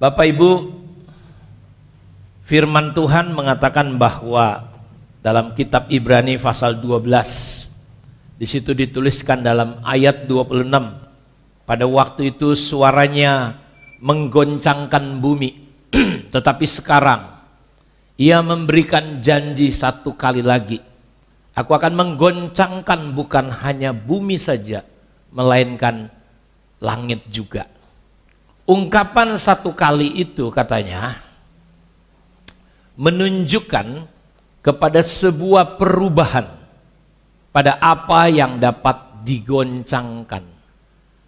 Bapak Ibu, firman Tuhan mengatakan bahwa dalam kitab Ibrani pasal 12 di situ dituliskan dalam ayat 26 pada waktu itu suaranya menggoncangkan bumi tetapi sekarang ia memberikan janji satu kali lagi aku akan menggoncangkan bukan hanya bumi saja melainkan langit juga. Ungkapan satu kali itu katanya menunjukkan kepada sebuah perubahan pada apa yang dapat digoncangkan.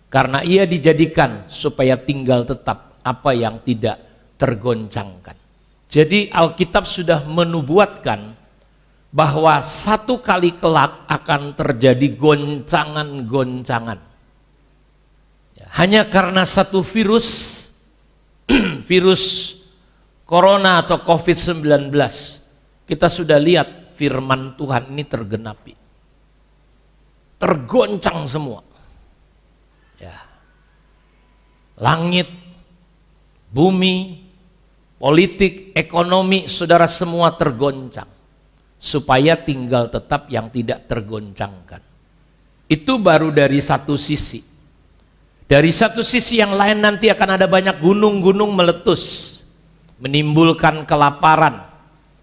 Karena ia dijadikan supaya tinggal tetap apa yang tidak tergoncangkan. Jadi Alkitab sudah menubuatkan bahwa satu kali kelak akan terjadi goncangan-goncangan. Ya, hanya karena satu virus, virus corona atau COVID-19, kita sudah lihat firman Tuhan ini tergenapi. Tergoncang semua. Ya. Langit, bumi, politik, ekonomi, saudara semua tergoncang supaya tinggal tetap yang tidak tergoncangkan. Itu baru dari satu sisi. Dari satu sisi yang lain nanti akan ada banyak gunung-gunung meletus, menimbulkan kelaparan.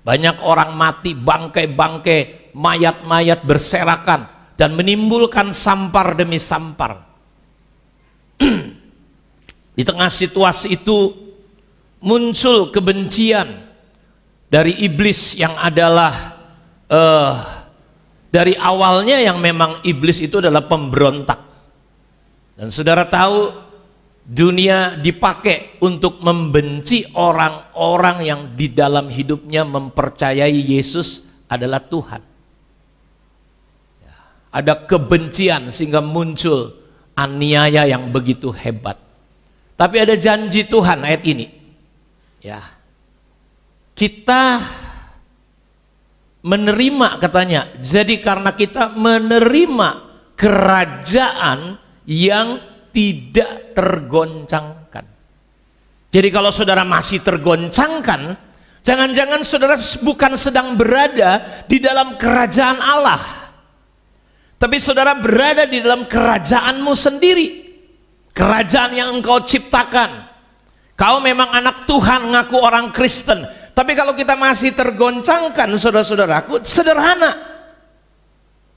Banyak orang mati, bangkai-bangkai, mayat-mayat berserakan dan menimbulkan sampar demi sampar. Di tengah situasi itu muncul kebencian dari iblis yang adalah uh, dari awalnya yang memang iblis itu adalah pemberontak. Dan saudara tahu dunia dipakai untuk membenci orang-orang yang di dalam hidupnya mempercayai Yesus adalah Tuhan. Ya, ada kebencian sehingga muncul aniaya yang begitu hebat. Tapi ada janji Tuhan ayat ini. Ya. Kita menerima katanya. Jadi karena kita menerima kerajaan yang tidak tergoncangkan. Jadi kalau saudara masih tergoncangkan, jangan-jangan saudara bukan sedang berada di dalam kerajaan Allah. Tapi saudara berada di dalam kerajaanmu sendiri. Kerajaan yang engkau ciptakan. Kau memang anak Tuhan, ngaku orang Kristen tapi kalau kita masih tergoncangkan saudara-saudaraku, sederhana.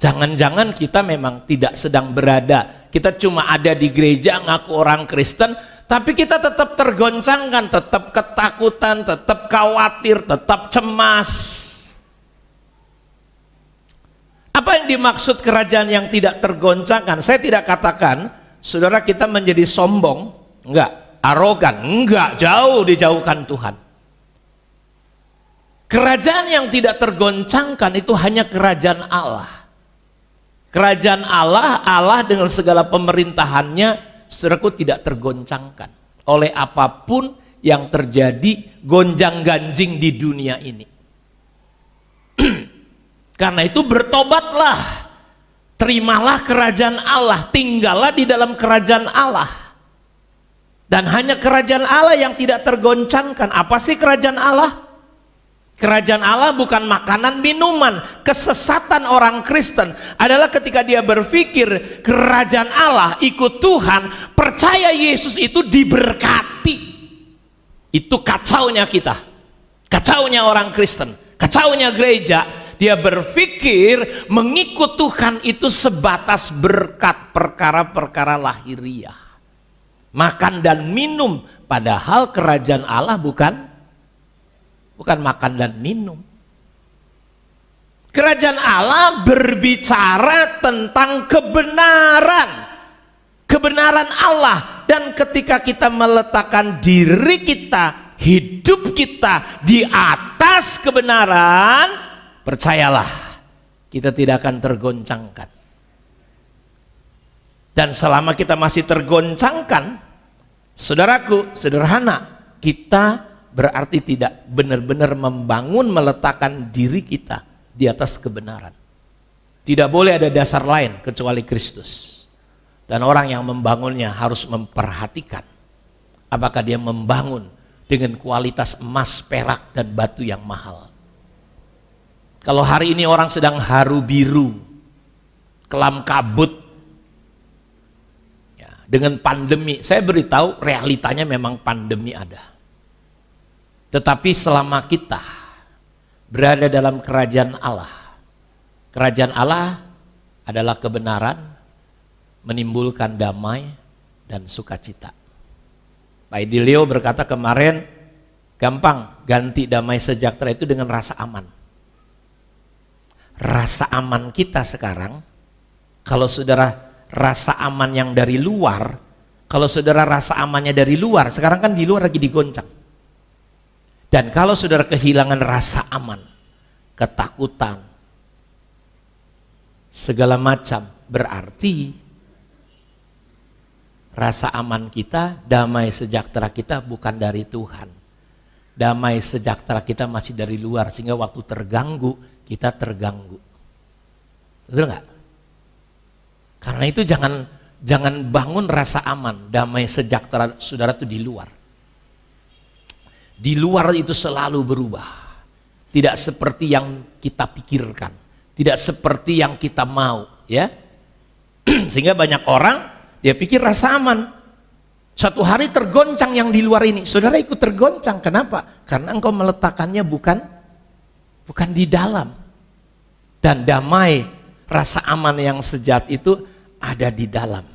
Jangan-jangan kita memang tidak sedang berada. Kita cuma ada di gereja ngaku orang Kristen, tapi kita tetap tergoncangkan, tetap ketakutan, tetap khawatir, tetap cemas. Apa yang dimaksud kerajaan yang tidak tergoncangkan? Saya tidak katakan saudara kita menjadi sombong, enggak, arogan, enggak, jauh dijauhkan Tuhan. Kerajaan yang tidak tergoncangkan itu hanya kerajaan Allah. Kerajaan Allah, Allah dengan segala pemerintahannya, saudaraku tidak tergoncangkan oleh apa pun yang terjadi gonjang ganjing di dunia ini. Karena itu bertobatlah, terimalah kerajaan Allah, tinggallah di dalam kerajaan Allah. Dan hanya kerajaan Allah yang tidak tergoncangkan. Apa sih kerajaan Allah? Kerajaan Allah bukan makanan minuman. Kesesatan orang Kristen adalah ketika dia berpikir kerajaan Allah ikut Tuhan, percaya Yesus itu diberkati. Itu kacaunya kita. Kacaunya orang Kristen, kacaunya gereja. Dia berpikir mengikut Tuhan itu sebatas berkat perkara-perkara lahiriah. Makan dan minum, padahal kerajaan Allah bukan bukan makan dan minum. Kerajaan Allah berbicara tentang kebenaran. Kebenaran Allah dan ketika kita meletakkan diri kita, hidup kita di atas kebenaran, percayalah kita tidak akan tergoncangkan. Dan selama kita masih tergoncangkan, saudaraku, sederhana, kita berarti tidak benar-benar membangun meletakkan diri kita di atas kebenaran. Tidak boleh ada dasar lain kecuali Kristus. Dan orang yang membangunnya harus memperhatikan apakah dia membangun dengan kualitas emas, perak, dan batu yang mahal. Kalau hari ini orang sedang haru biru, kelam kabut, ya, dengan pandemi, saya beritahu realitanya memang pandemi ada. Tetapi selama kita berada dalam kerajaan Allah, kerajaan Allah adalah kebenaran, menimbulkan damai dan sukacita. Pak Idilio berkata kemarin, gampang ganti damai sejahtera itu dengan rasa aman. Rasa aman kita sekarang, kalau saudara rasa aman yang dari luar, kalau saudara rasa amannya dari luar, sekarang kan di luar lagi digoncang. Dan kalau saudara kehilangan rasa aman, ketakutan, segala macam, berarti rasa aman kita, damai sejahtera kita bukan dari Tuhan. Damai sejahtera kita masih dari luar sehingga waktu terganggu kita terganggu. Betul nggak? Karena itu jangan jangan bangun rasa aman, damai sejahtera saudara itu di luar. Di luar itu selalu berubah. Tidak seperti yang kita pikirkan, tidak seperti yang kita mau, ya. Sehingga banyak orang dia pikir rasa aman. Satu hari tergoncang yang di luar ini. Saudara ikut tergoncang. Kenapa? Karena engkau meletakkannya bukan bukan di dalam. Dan damai, rasa aman yang sejat itu ada di dalam.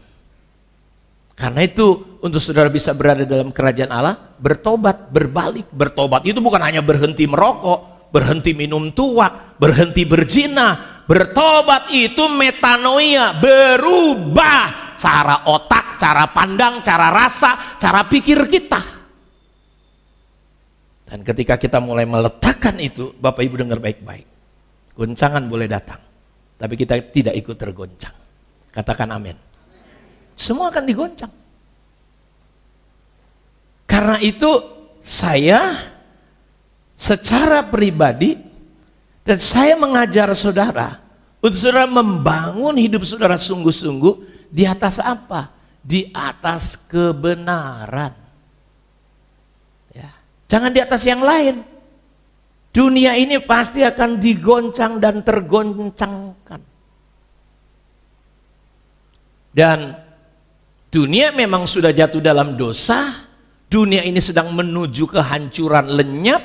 Karena itu untuk saudara bisa berada dalam kerajaan Allah, bertobat, berbalik, bertobat itu bukan hanya berhenti merokok, berhenti minum tuak, berhenti berzina, bertobat itu metanoia, berubah cara otak, cara pandang, cara rasa, cara pikir kita. Dan ketika kita mulai meletakkan itu, Bapak Ibu dengar baik-baik. Goncangan boleh datang, tapi kita tidak ikut tergoncang. Katakan amin. Semua akan digoncang. Karena itu saya secara pribadi dan saya mengajar saudara untuk saudara membangun hidup saudara sungguh-sungguh di atas apa? Di atas kebenaran. Ya. Jangan di atas yang lain. Dunia ini pasti akan digoncang dan tergoncangkan. Dan dunia memang sudah jatuh dalam dosa, dunia ini sedang menuju kehancuran lenyap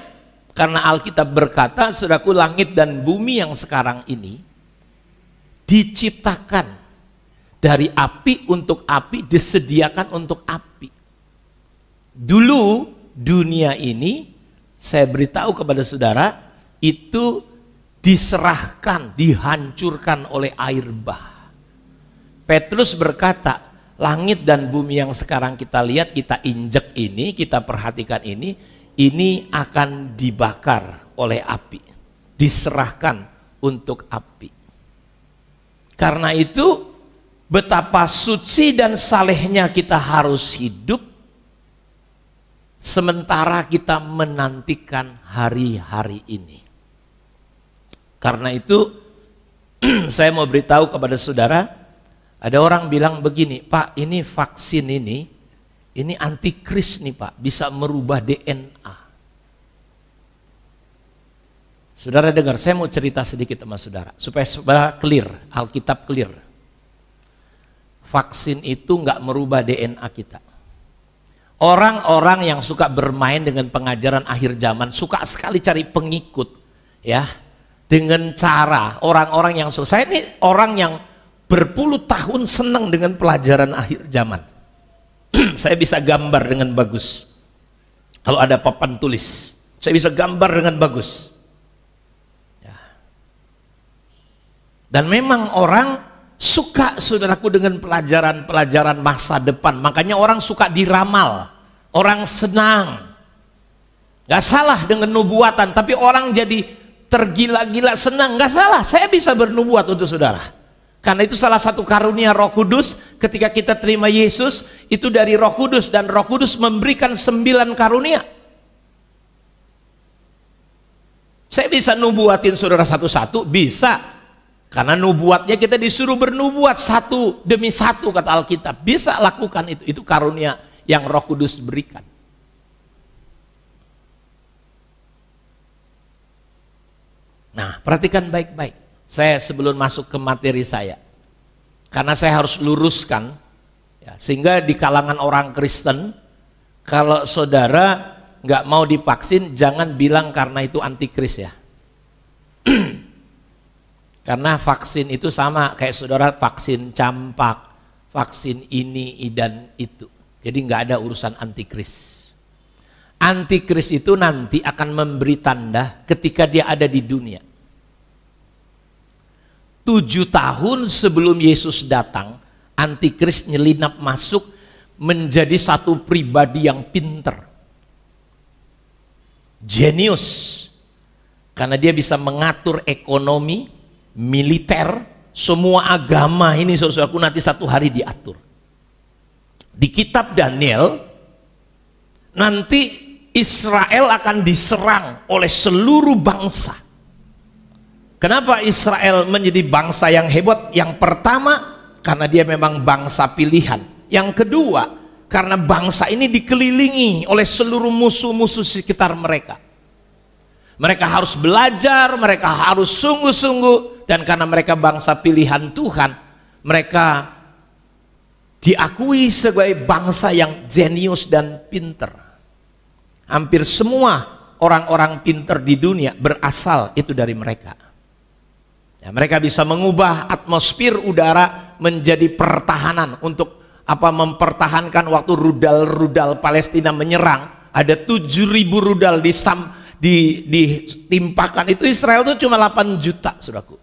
karena Alkitab berkata, Saudaraku langit dan bumi yang sekarang ini diciptakan dari api untuk api disediakan untuk api. Dulu dunia ini saya beritahu kepada saudara itu diserahkan, dihancurkan oleh air bah. Petrus berkata, langit dan bumi yang sekarang kita lihat, kita injek ini, kita perhatikan ini, ini akan dibakar oleh api. Diserahkan untuk api. Karena itu betapa suci dan salehnya kita harus hidup sementara kita menantikan hari-hari ini. Karena itu saya mau beritahu kepada saudara, ada orang bilang begini, Pak ini vaksin ini, ini antikris nih Pak, bisa merubah DNA. Saudara dengar, saya mau cerita sedikit sama saudara, supaya saudara clear, Alkitab clear vaksin itu nggak merubah DNA kita. Orang-orang yang suka bermain dengan pengajaran akhir zaman suka sekali cari pengikut, ya, dengan cara orang-orang yang suka. Saya ini orang yang berpuluh tahun senang dengan pelajaran akhir zaman. saya bisa gambar dengan bagus. Kalau ada papan tulis, saya bisa gambar dengan bagus. Ya. Dan memang orang Suka saudaraku dengan pelajaran-pelajaran masa depan. Makanya orang suka diramal. Orang senang. Gak salah dengan nubuatan. Tapi orang jadi tergila-gila senang. Gak salah. Saya bisa bernubuat untuk saudara. Karena itu salah satu karunia Roh Kudus ketika kita terima Yesus itu dari Roh Kudus dan Roh Kudus memberikan sembilan karunia. Saya bisa nubuatin saudara satu-satu, bisa. Karena nubuatnya kita disuruh bernubuat satu demi satu kata Alkitab. Bisa lakukan itu, itu karunia yang Roh Kudus berikan. Nah, perhatikan baik-baik. Saya sebelum masuk ke materi saya, karena saya harus luruskan, ya, sehingga di kalangan orang Kristen, kalau saudara nggak mau divaksin, jangan bilang karena itu antikris ya. karena vaksin itu sama kayak saudara vaksin campak, vaksin ini dan itu. Jadi nggak ada urusan antikris. Antikris itu nanti akan memberi tanda ketika dia ada di dunia. Tujuh tahun sebelum Yesus datang, antikris nyelinap masuk menjadi satu pribadi yang pinter. Genius. Karena dia bisa mengatur ekonomi, militer, semua agama ini saudaraku nanti satu hari diatur. Di kitab Daniel, nanti Israel akan diserang oleh seluruh bangsa. Kenapa Israel menjadi bangsa yang hebat? Yang pertama, karena dia memang bangsa pilihan. Yang kedua, karena bangsa ini dikelilingi oleh seluruh musuh-musuh sekitar mereka. Mereka harus belajar, mereka harus sungguh-sungguh dan karena mereka bangsa pilihan Tuhan mereka diakui sebagai bangsa yang jenius dan pinter hampir semua orang-orang pinter di dunia berasal itu dari mereka ya, mereka bisa mengubah atmosfer udara menjadi pertahanan untuk apa mempertahankan waktu rudal-rudal Palestina menyerang ada 7000 rudal di di ditimpakan itu Israel itu cuma 8 juta suraku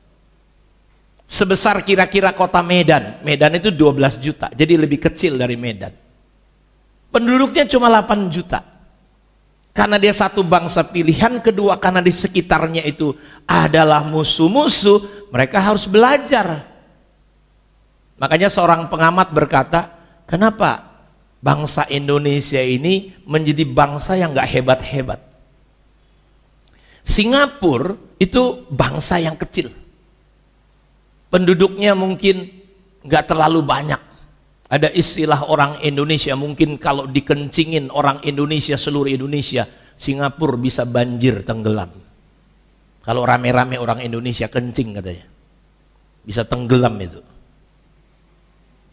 sebesar kira-kira kota Medan. Medan itu 12 juta, jadi lebih kecil dari Medan. Penduduknya cuma 8 juta. Karena dia satu bangsa pilihan, kedua karena di sekitarnya itu adalah musuh-musuh, mereka harus belajar. Makanya seorang pengamat berkata, kenapa bangsa Indonesia ini menjadi bangsa yang gak hebat-hebat? Singapura itu bangsa yang kecil penduduknya mungkin nggak terlalu banyak. Ada istilah orang Indonesia mungkin kalau dikencingin orang Indonesia seluruh Indonesia, Singapura bisa banjir tenggelam. Kalau rame-rame orang Indonesia kencing katanya. Bisa tenggelam itu.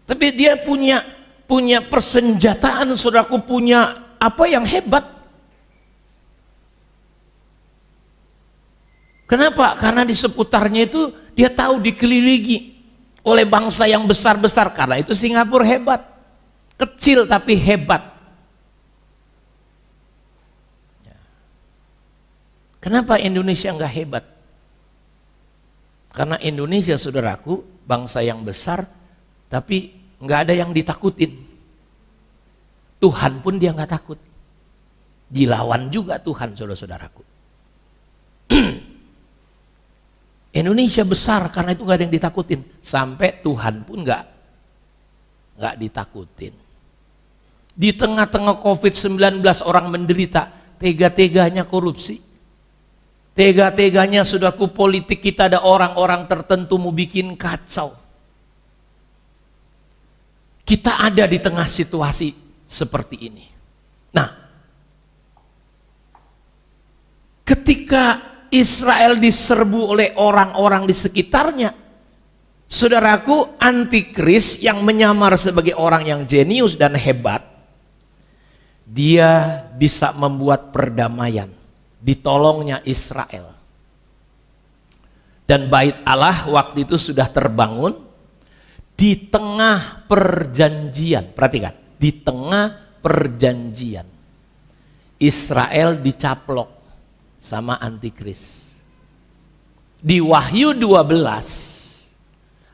Tapi dia punya punya persenjataan, saudaraku punya apa yang hebat. Kenapa? Karena di seputarnya itu dia tahu dikelilingi oleh bangsa yang besar-besar karena itu Singapura hebat. Kecil tapi hebat. Ya. Kenapa Indonesia nggak hebat? Karena Indonesia saudaraku bangsa yang besar tapi nggak ada yang ditakutin. Tuhan pun dia nggak takut. Dilawan juga Tuhan saudara-saudaraku. Indonesia besar karena itu gak ada yang ditakutin. Sampai Tuhan pun gak, gak ditakutin. Di tengah-tengah COVID-19 orang menderita, tega-teganya korupsi. Tega-teganya ku politik kita ada orang-orang tertentu mau bikin kacau. Kita ada di tengah situasi seperti ini. Nah, ketika Israel diserbu oleh orang-orang di sekitarnya. Saudaraku, antikris yang menyamar sebagai orang yang jenius dan hebat, dia bisa membuat perdamaian. Ditolongnya Israel. Dan bait Allah waktu itu sudah terbangun di tengah perjanjian. Perhatikan, di tengah perjanjian. Israel dicaplok sama antikris. Di Wahyu 12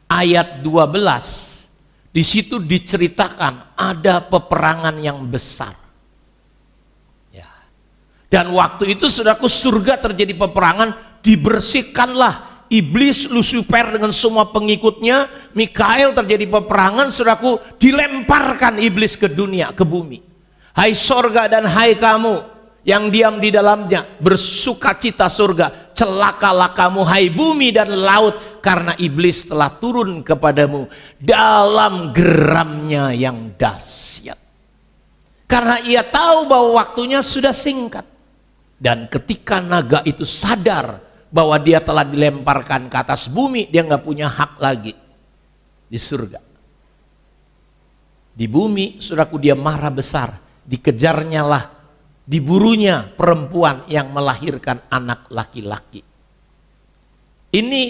ayat 12 di situ diceritakan ada peperangan yang besar. Ya. Dan waktu itu saudaraku surga terjadi peperangan dibersihkanlah iblis Lucifer dengan semua pengikutnya Mikael terjadi peperangan saudaraku dilemparkan iblis ke dunia ke bumi hai sorga dan hai kamu yang diam di dalamnya bersuka cita surga celakalah kamu hai bumi dan laut karena iblis telah turun kepadamu dalam geramnya yang dahsyat. Karena ia tahu bahwa waktunya sudah singkat. Dan ketika naga itu sadar bahwa dia telah dilemparkan ke atas bumi, dia nggak punya hak lagi di surga. Di bumi, suraku dia marah besar, dikejarnya lah, diburunya perempuan yang melahirkan anak laki-laki. Ini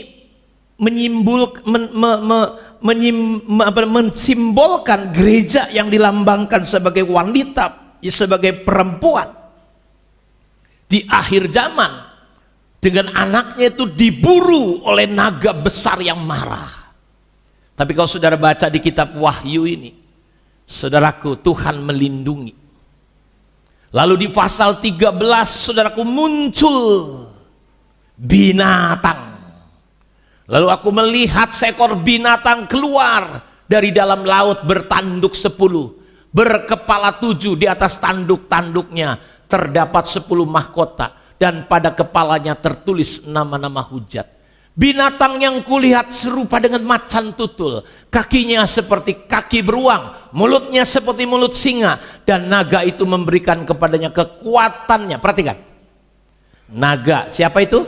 menyimbul, men, me, me, menyim, me, mensimbolkan gereja yang dilambangkan sebagai wanita, ya, sebagai perempuan. Di akhir zaman, dengan anaknya itu diburu oleh naga besar yang marah. Tapi kalau saudara baca di kitab Wahyu ini, saudaraku Tuhan melindungi. Lalu di pasal 13 saudaraku muncul binatang. Lalu aku melihat seekor binatang keluar dari dalam laut bertanduk sepuluh. Berkepala tujuh di atas tanduk-tanduknya terdapat sepuluh mahkota dan pada kepalanya tertulis nama-nama hujat. Binatang yang kulihat serupa dengan macan tutul, kakinya seperti kaki beruang, mulutnya seperti mulut singa, dan naga itu memberikan kepadanya kekuatannya. Perhatikan, naga siapa itu?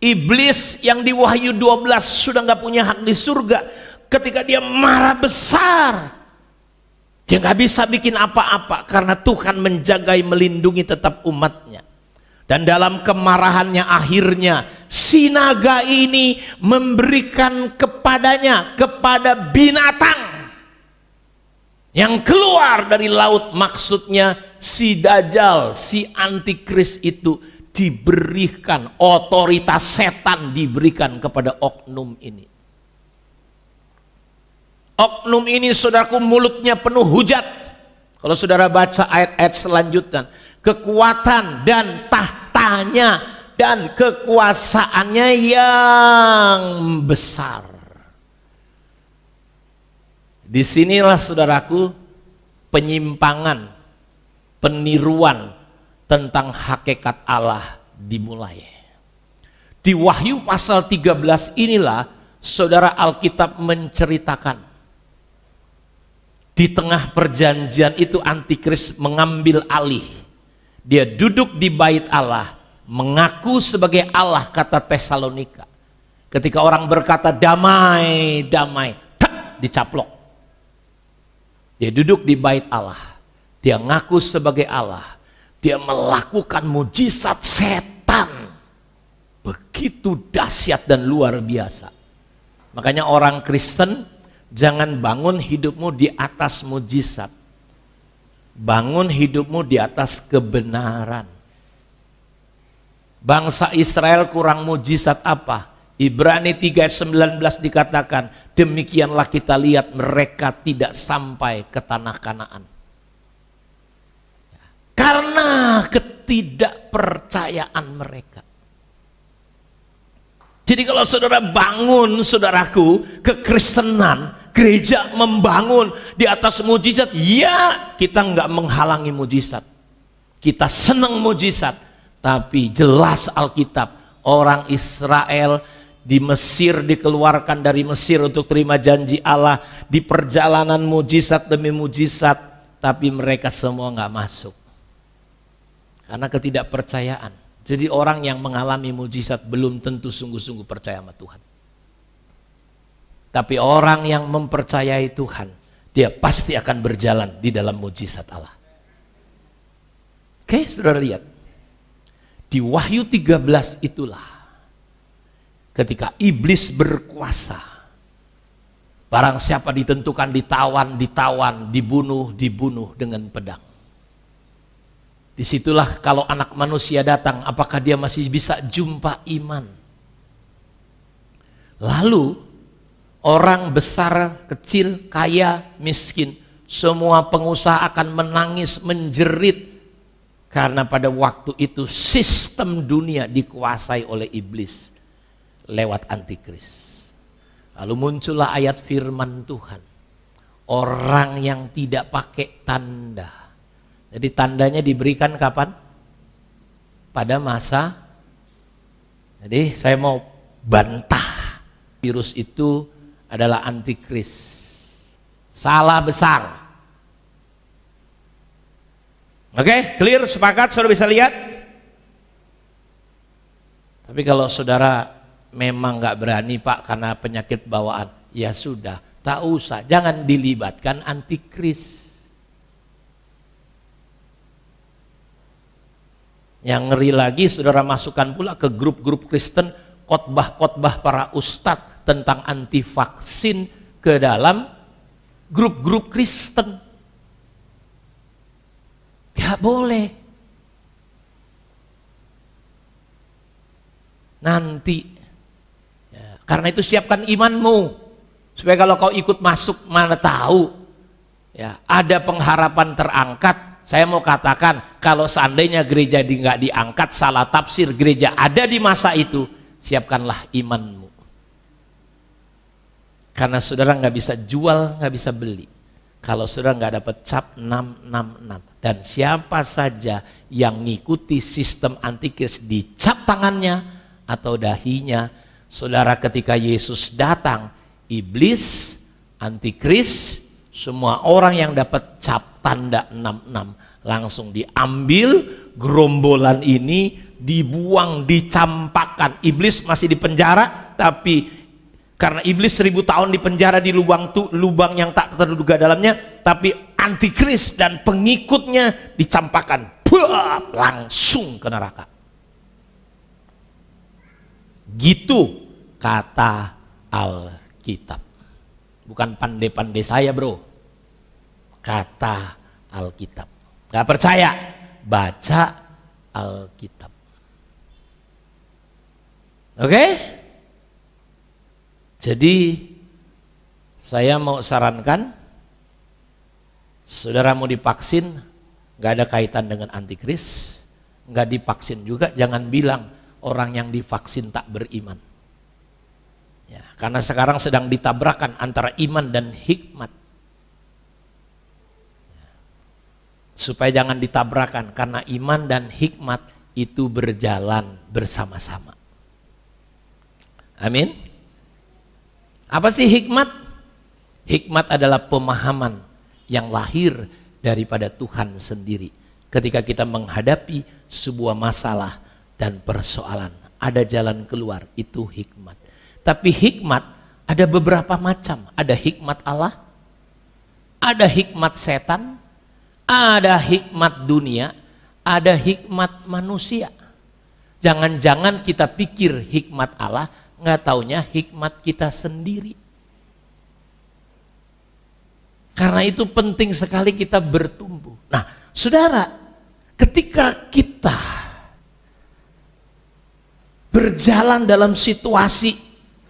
Iblis yang di Wahyu 12 sudah nggak punya hak di surga. Ketika dia marah besar, dia nggak bisa bikin apa-apa karena Tuhan menjagai melindungi tetap umatnya. Dan dalam kemarahannya akhirnya si naga ini memberikan kepadanya kepada binatang yang keluar dari laut maksudnya si dajjal, si antikris itu diberikan otoritas setan diberikan kepada oknum ini. Oknum ini saudaraku mulutnya penuh hujat. Kalau saudara baca ayat-ayat selanjutnya, kekuatan dan tah hartanya dan kekuasaannya yang besar. Di sinilah saudaraku penyimpangan, peniruan tentang hakikat Allah dimulai. Di Wahyu pasal 13 inilah saudara Alkitab menceritakan di tengah perjanjian itu antikris mengambil alih dia duduk di bait Allah, mengaku sebagai Allah kata Tesalonika. Ketika orang berkata damai, damai, tak dicaplok. Dia duduk di bait Allah. Dia ngaku sebagai Allah. Dia melakukan mujizat setan. Begitu dahsyat dan luar biasa. Makanya orang Kristen jangan bangun hidupmu di atas mujizat Bangun hidupmu di atas kebenaran. Bangsa Israel kurang mujizat apa? Ibrani 3 ayat 19 dikatakan, demikianlah kita lihat mereka tidak sampai ke tanah Kanaan. Karena ketidakpercayaan mereka. Jadi kalau saudara bangun saudaraku kekristenan, gereja membangun di atas mujizat. Ya kita nggak menghalangi mujizat. Kita senang mujizat. Tapi jelas Alkitab orang Israel di Mesir dikeluarkan dari Mesir untuk terima janji Allah di perjalanan mujizat demi mujizat tapi mereka semua nggak masuk. Karena ketidakpercayaan. Jadi orang yang mengalami mujizat belum tentu sungguh-sungguh percaya sama Tuhan tapi orang yang mempercayai Tuhan, dia pasti akan berjalan di dalam mujizat Allah. Oke, saudara lihat. Di Wahyu 13 itulah ketika iblis berkuasa. Barang siapa ditentukan ditawan, ditawan, dibunuh, dibunuh dengan pedang. Di situlah kalau anak manusia datang, apakah dia masih bisa jumpa iman? Lalu Orang besar, kecil, kaya, miskin, semua pengusaha akan menangis, menjerit karena pada waktu itu sistem dunia dikuasai oleh iblis lewat antikris. Lalu muncullah ayat firman Tuhan. Orang yang tidak pakai tanda. Jadi tandanya diberikan kapan? Pada masa. Jadi saya mau bantah virus itu adalah antikris. Salah besar. Oke, okay, clear, sepakat, sudah bisa lihat? Tapi kalau saudara memang nggak berani pak karena penyakit bawaan, ya sudah, tak usah, jangan dilibatkan antikris. Yang ngeri lagi saudara masukkan pula ke grup-grup Kristen khotbah-khotbah para ustadz tentang anti vaksin ke dalam grup-grup Kristen. Ya boleh. Nanti. Ya, karena itu siapkan imanmu. Supaya kalau kau ikut masuk mana tahu. Ya, ada pengharapan terangkat saya mau katakan, kalau seandainya gereja di, nggak diangkat, salah tafsir gereja ada di masa itu, siapkanlah imanmu. Karena saudara nggak bisa jual, nggak bisa beli. Kalau saudara nggak dapat cap 666. Dan siapa saja yang ngikuti sistem antikris di cap tangannya atau dahinya, saudara ketika Yesus datang, iblis, antikris, semua orang yang dapat cap tanda 66 langsung diambil gerombolan ini dibuang, dicampakkan. Iblis masih di penjara, tapi karena iblis seribu tahun di penjara di lubang tu, lubang yang tak terduga dalamnya, tapi antikris dan pengikutnya dicampakkan, Buap, langsung ke neraka. Gitu kata Alkitab. Bukan pandai-pandai saya bro. Kata Alkitab. Gak percaya? Baca Alkitab. Oke? Okay? Jadi saya mau sarankan saudara mau divaksin gak ada kaitan dengan antikris, gak divaksin juga jangan bilang orang yang divaksin tak beriman. Ya, karena sekarang sedang ditabrakan antara iman dan hikmat. Supaya jangan ditabrakan karena iman dan hikmat itu berjalan bersama-sama. Amin. Apa sih hikmat? Hikmat adalah pemahaman yang lahir daripada Tuhan sendiri. Ketika kita menghadapi sebuah masalah dan persoalan, ada jalan keluar, itu hikmat. Tapi hikmat ada beberapa macam. Ada hikmat Allah, ada hikmat setan, ada hikmat dunia, ada hikmat manusia. Jangan-jangan kita pikir hikmat Allah, nggak taunya hikmat kita sendiri. Karena itu penting sekali kita bertumbuh. Nah, saudara, ketika kita berjalan dalam situasi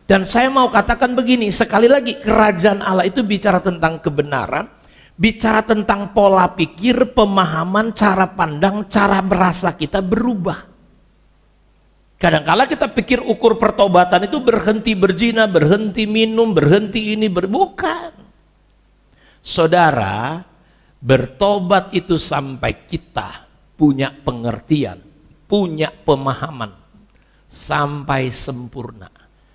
dan saya mau katakan begini, sekali lagi kerajaan Allah itu bicara tentang kebenaran, bicara tentang pola pikir, pemahaman, cara pandang, cara berasa kita berubah. Kadangkala kita pikir ukur pertobatan itu berhenti berzina, berhenti minum, berhenti ini, berbukan. Saudara, bertobat itu sampai kita punya pengertian, punya pemahaman, sampai sempurna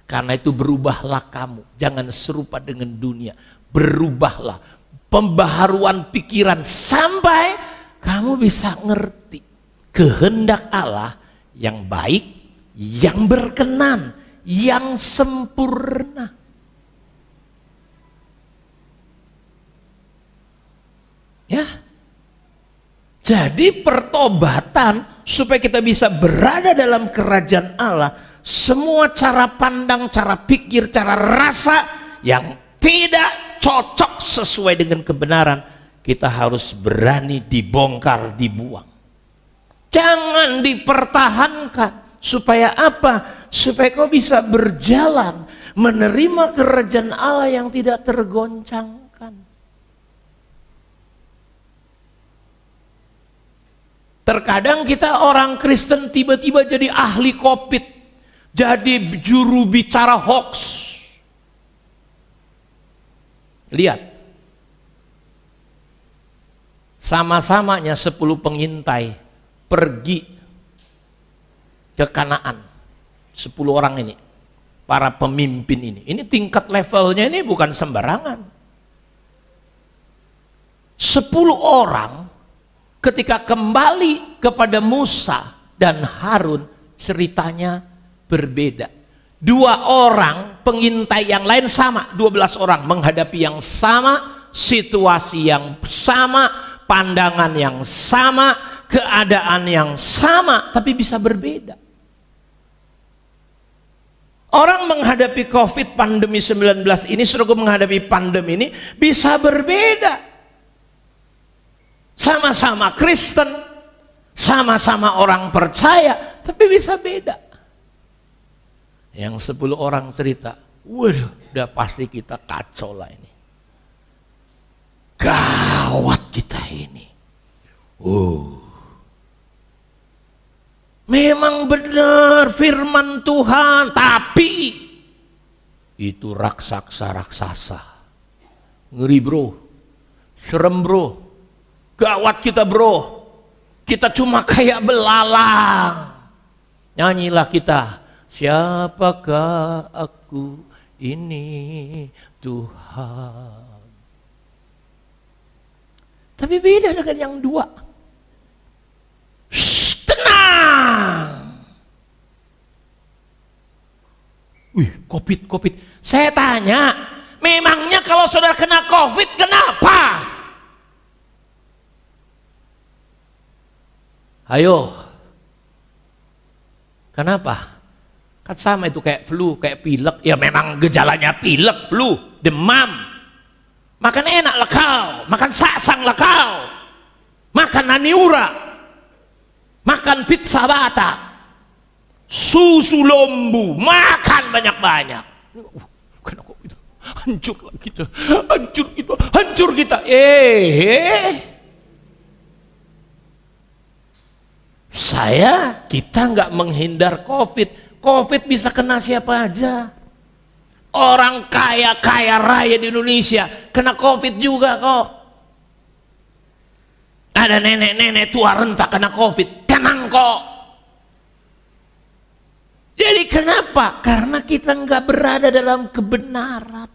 karena itu berubahlah kamu, jangan serupa dengan dunia. Berubahlah, pembaharuan pikiran sampai kamu bisa ngerti kehendak Allah yang baik, yang berkenan, yang sempurna. Ya. Jadi pertobatan supaya kita bisa berada dalam kerajaan Allah semua cara pandang, cara pikir, cara rasa yang tidak cocok sesuai dengan kebenaran, kita harus berani dibongkar, dibuang. Jangan dipertahankan. Supaya apa? Supaya kau bisa berjalan menerima kerajaan Allah yang tidak tergoncangkan. Terkadang kita orang Kristen tiba-tiba jadi ahli COVID jadi juru bicara hoax. Lihat. Sama-samanya 10 pengintai pergi ke Kanaan. 10 orang ini. Para pemimpin ini. Ini tingkat levelnya ini bukan sembarangan. 10 orang ketika kembali kepada Musa dan Harun ceritanya berbeda. Dua orang pengintai yang lain sama, 12 orang menghadapi yang sama, situasi yang sama, pandangan yang sama, keadaan yang sama, tapi bisa berbeda. Orang menghadapi COVID pandemi 19 ini, suruh menghadapi pandemi ini bisa berbeda. Sama-sama Kristen, sama-sama orang percaya, tapi bisa beda. Yang 10 orang cerita, waduh, udah pasti kita kacau lah ini. Gawat kita ini. Uh. Memang benar firman Tuhan, tapi itu raksasa raksasa. Ngeri bro, serem bro, gawat kita bro. Kita cuma kayak belalang. Nyanyilah kita, siapakah aku ini Tuhan. Tapi beda dengan yang dua. Wih, COVID, COVID. Saya tanya, memangnya kalau saudara kena COVID, kenapa? Ayo. Kenapa? Kan sama itu kayak flu, kayak pilek. Ya memang gejalanya pilek, flu, demam. Makan enak lekau, makan saksang lekau. Makan naniura. Makan pizza bata susu lombu, makan banyak-banyak. Kok itu? Hancur kita, hancur kita, hancur kita. Eh, saya kita nggak menghindar COVID. COVID bisa kena siapa aja. Orang kaya kaya raya di Indonesia kena COVID juga kok. Ada nenek-nenek tua renta kena COVID, tenang kok. Jadi kenapa? Karena kita nggak berada dalam kebenaran.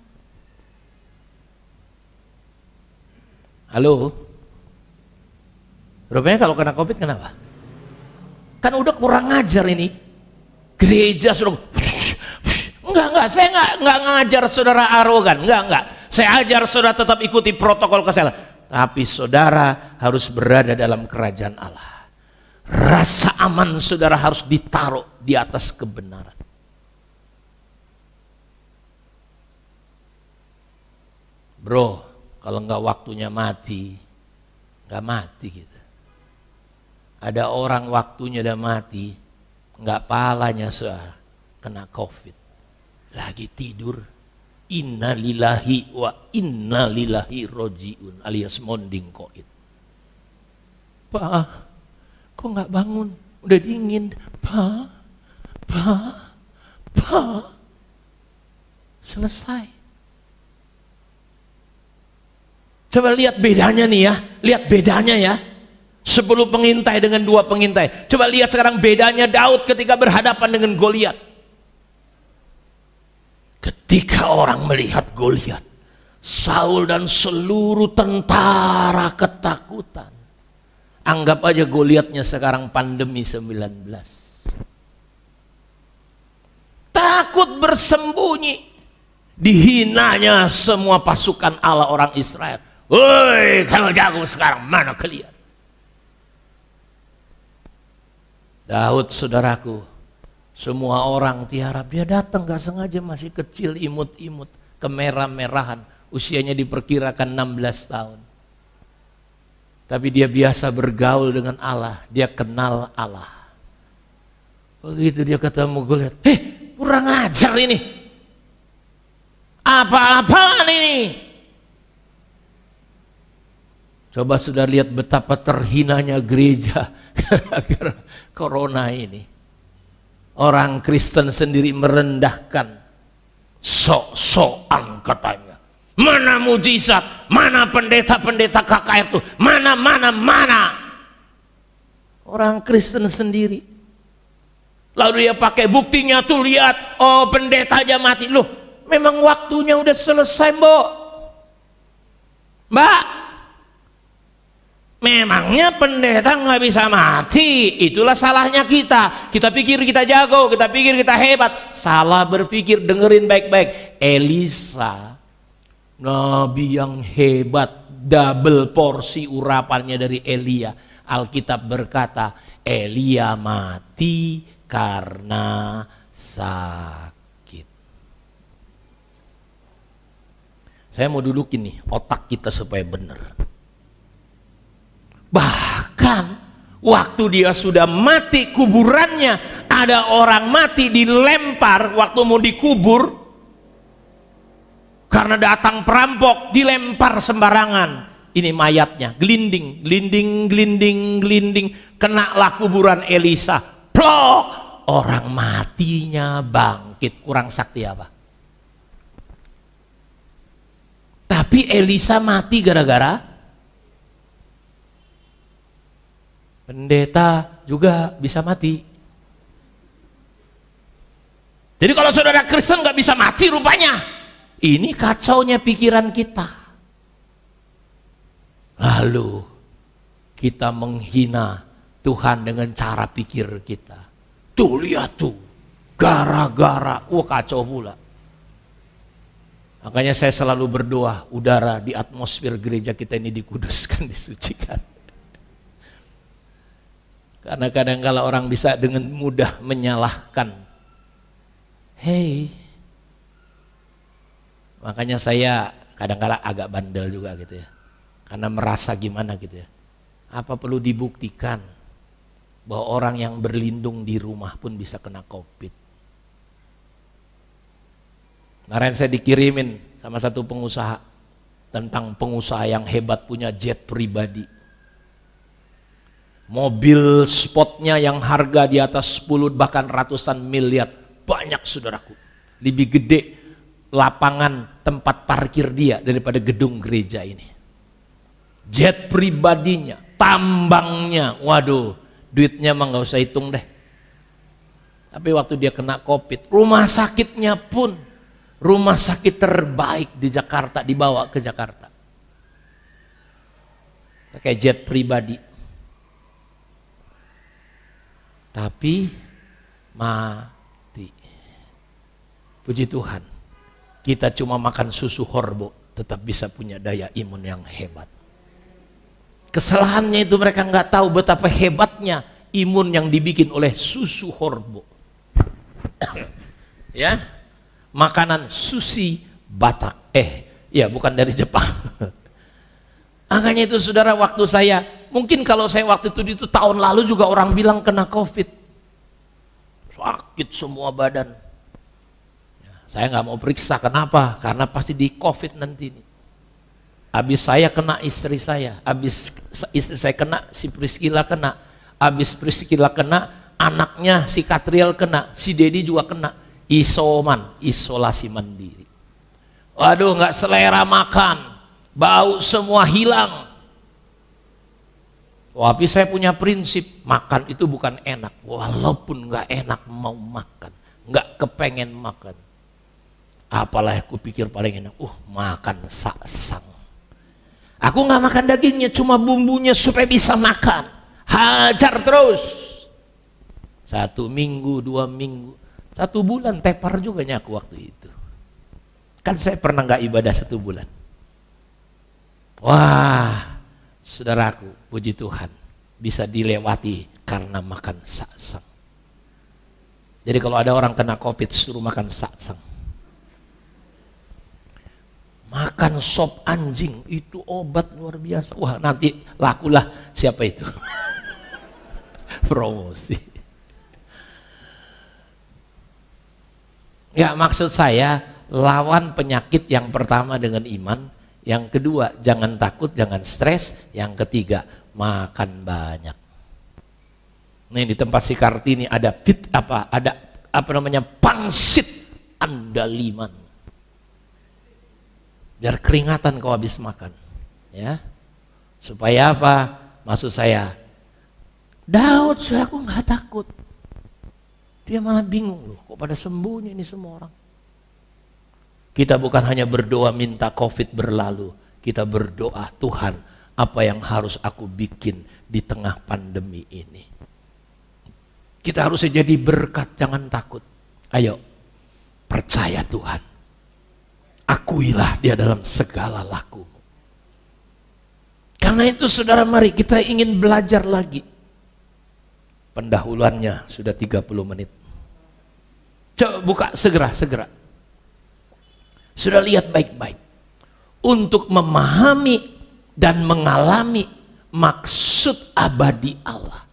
Halo? Rupanya kalau kena covid kenapa? Kan udah kurang ngajar ini. Gereja sudah Enggak, enggak, saya enggak, enggak ngajar saudara arogan, enggak, enggak. Saya ajar saudara tetap ikuti protokol kesehatan. Tapi saudara harus berada dalam kerajaan Allah. Rasa aman saudara harus ditaruh di atas kebenaran. Bro, kalau nggak waktunya mati, nggak mati gitu. Ada orang waktunya udah mati, nggak palanya soal kena covid. Lagi tidur, inna lillahi wa inna lillahi rojiun alias monding koit. Pak, kok nggak bangun? Udah dingin. Pa, pa, pa. Selesai. Coba lihat bedanya nih ya, lihat bedanya ya. Sepuluh pengintai dengan dua pengintai. Coba lihat sekarang bedanya Daud ketika berhadapan dengan Goliat. Ketika orang melihat Goliat, Saul dan seluruh tentara ketakutan. Anggap aja Goliatnya sekarang pandemi 19. Takut bersembunyi. Dihinanya semua pasukan Allah orang Israel. Woi, kalau jago sekarang mana kalian? Daud saudaraku, semua orang tiarap dia datang gak sengaja masih kecil imut-imut, kemerah-merahan, usianya diperkirakan 16 tahun. Tapi dia biasa bergaul dengan Allah, dia kenal Allah. Begitu dia ketemu Goliat, eh kurang ajar ini. Apa-apaan ini? Coba sudah lihat betapa terhinanya gereja gara-gara corona ini. Orang Kristen sendiri merendahkan sok-sokan katanya Mana mujizat? Mana pendeta-pendeta KKR itu? Mana, mana, mana? Orang Kristen sendiri. Lalu dia pakai buktinya tuh lihat, oh pendeta aja mati. Loh, memang waktunya udah selesai, Mbok. Mbak. Memangnya pendeta nggak bisa mati? Itulah salahnya kita. Kita pikir kita jago, kita pikir kita hebat. Salah berpikir, dengerin baik-baik. Elisa, nabi yang hebat, double porsi urapannya dari Elia. Alkitab berkata, Elia mati karena sakit. Saya mau dudukin nih otak kita supaya benar. Bahkan waktu dia sudah mati kuburannya ada orang mati dilempar waktu mau dikubur karena datang perampok dilempar sembarangan ini mayatnya gelinding gelinding gelinding gelinding kenalah kuburan Elisa plok orang matinya bangkit kurang sakti apa tapi Elisa mati gara-gara pendeta juga bisa mati. Jadi kalau saudara Kristen nggak bisa mati rupanya, ini kacaunya pikiran kita. Lalu kita menghina Tuhan dengan cara pikir kita. Tuh lihat tuh, gara-gara, wah kacau pula. Makanya saya selalu berdoa udara di atmosfer gereja kita ini dikuduskan, disucikan. Karena kadang kala orang bisa dengan mudah menyalahkan. Hei, makanya saya kadang kala agak bandel juga gitu ya. Karena merasa gimana gitu ya. Apa perlu dibuktikan bahwa orang yang berlindung di rumah pun bisa kena covid. Kemarin saya dikirimin sama satu pengusaha tentang pengusaha yang hebat punya jet pribadi. Mobil spotnya yang harga di atas 10 bahkan ratusan miliar. Banyak saudaraku. Lebih gede lapangan tempat parkir dia daripada gedung gereja ini. Jet pribadinya tambangnya. Waduh duitnya mah nggak usah hitung deh tapi waktu dia kena covid rumah sakitnya pun rumah sakit terbaik di Jakarta dibawa ke Jakarta pakai jet pribadi tapi mati. Puji Tuhan, kita cuma makan susu horbo tetap bisa punya daya imun yang hebat. Kesalahannya itu mereka nggak tahu betapa hebatnya imun yang dibikin oleh susu horbo. ya, makanan susi Batak. Eh, ya bukan dari Jepang. Makanya itu saudara waktu saya, mungkin kalau saya waktu itu itu tahun lalu juga orang bilang kena covid. Sakit semua badan. Ya, saya nggak mau periksa kenapa, karena pasti di covid nanti ini. Habis saya kena istri saya, habis istri saya kena, si Priscilla kena, habis Priscilla kena, anaknya si Katriel kena, si Dedi juga kena. Isoman, isolasi mandiri. Waduh nggak selera makan, bau semua hilang. Tapi saya punya prinsip, makan itu bukan enak. Walaupun nggak enak mau makan, nggak kepengen makan. Apalah aku pikir paling enak, uh makan saksang. Aku nggak makan dagingnya, cuma bumbunya supaya bisa makan. Hajar terus. Satu minggu, dua minggu, satu bulan tepar juga nyaku waktu itu. Kan saya pernah nggak ibadah satu bulan. Wah, saudaraku, puji Tuhan, bisa dilewati karena makan saksang. Jadi kalau ada orang kena covid, suruh makan saksang. Makan sop anjing itu obat luar biasa. Wah nanti lakulah siapa itu? Promosi. Ya maksud saya lawan penyakit yang pertama dengan iman, yang kedua, jangan takut, jangan stres. Yang ketiga, makan banyak. Nih di tempat si Kartini ada pit apa? Ada apa namanya? pangsit andaliman. Biar keringatan kau habis makan. Ya. Supaya apa? Maksud saya, Daud sudah aku nggak takut. Dia malah bingung loh, kok pada sembunyi ini semua orang. Kita bukan hanya berdoa minta COVID berlalu, kita berdoa Tuhan apa yang harus aku bikin di tengah pandemi ini. Kita harus jadi berkat, jangan takut. Ayo, percaya Tuhan. Akuilah dia dalam segala lakumu. Karena itu saudara mari kita ingin belajar lagi. Pendahuluannya sudah 30 menit. Coba buka segera, segera. Sudah lihat baik-baik. Untuk memahami dan mengalami maksud abadi Allah.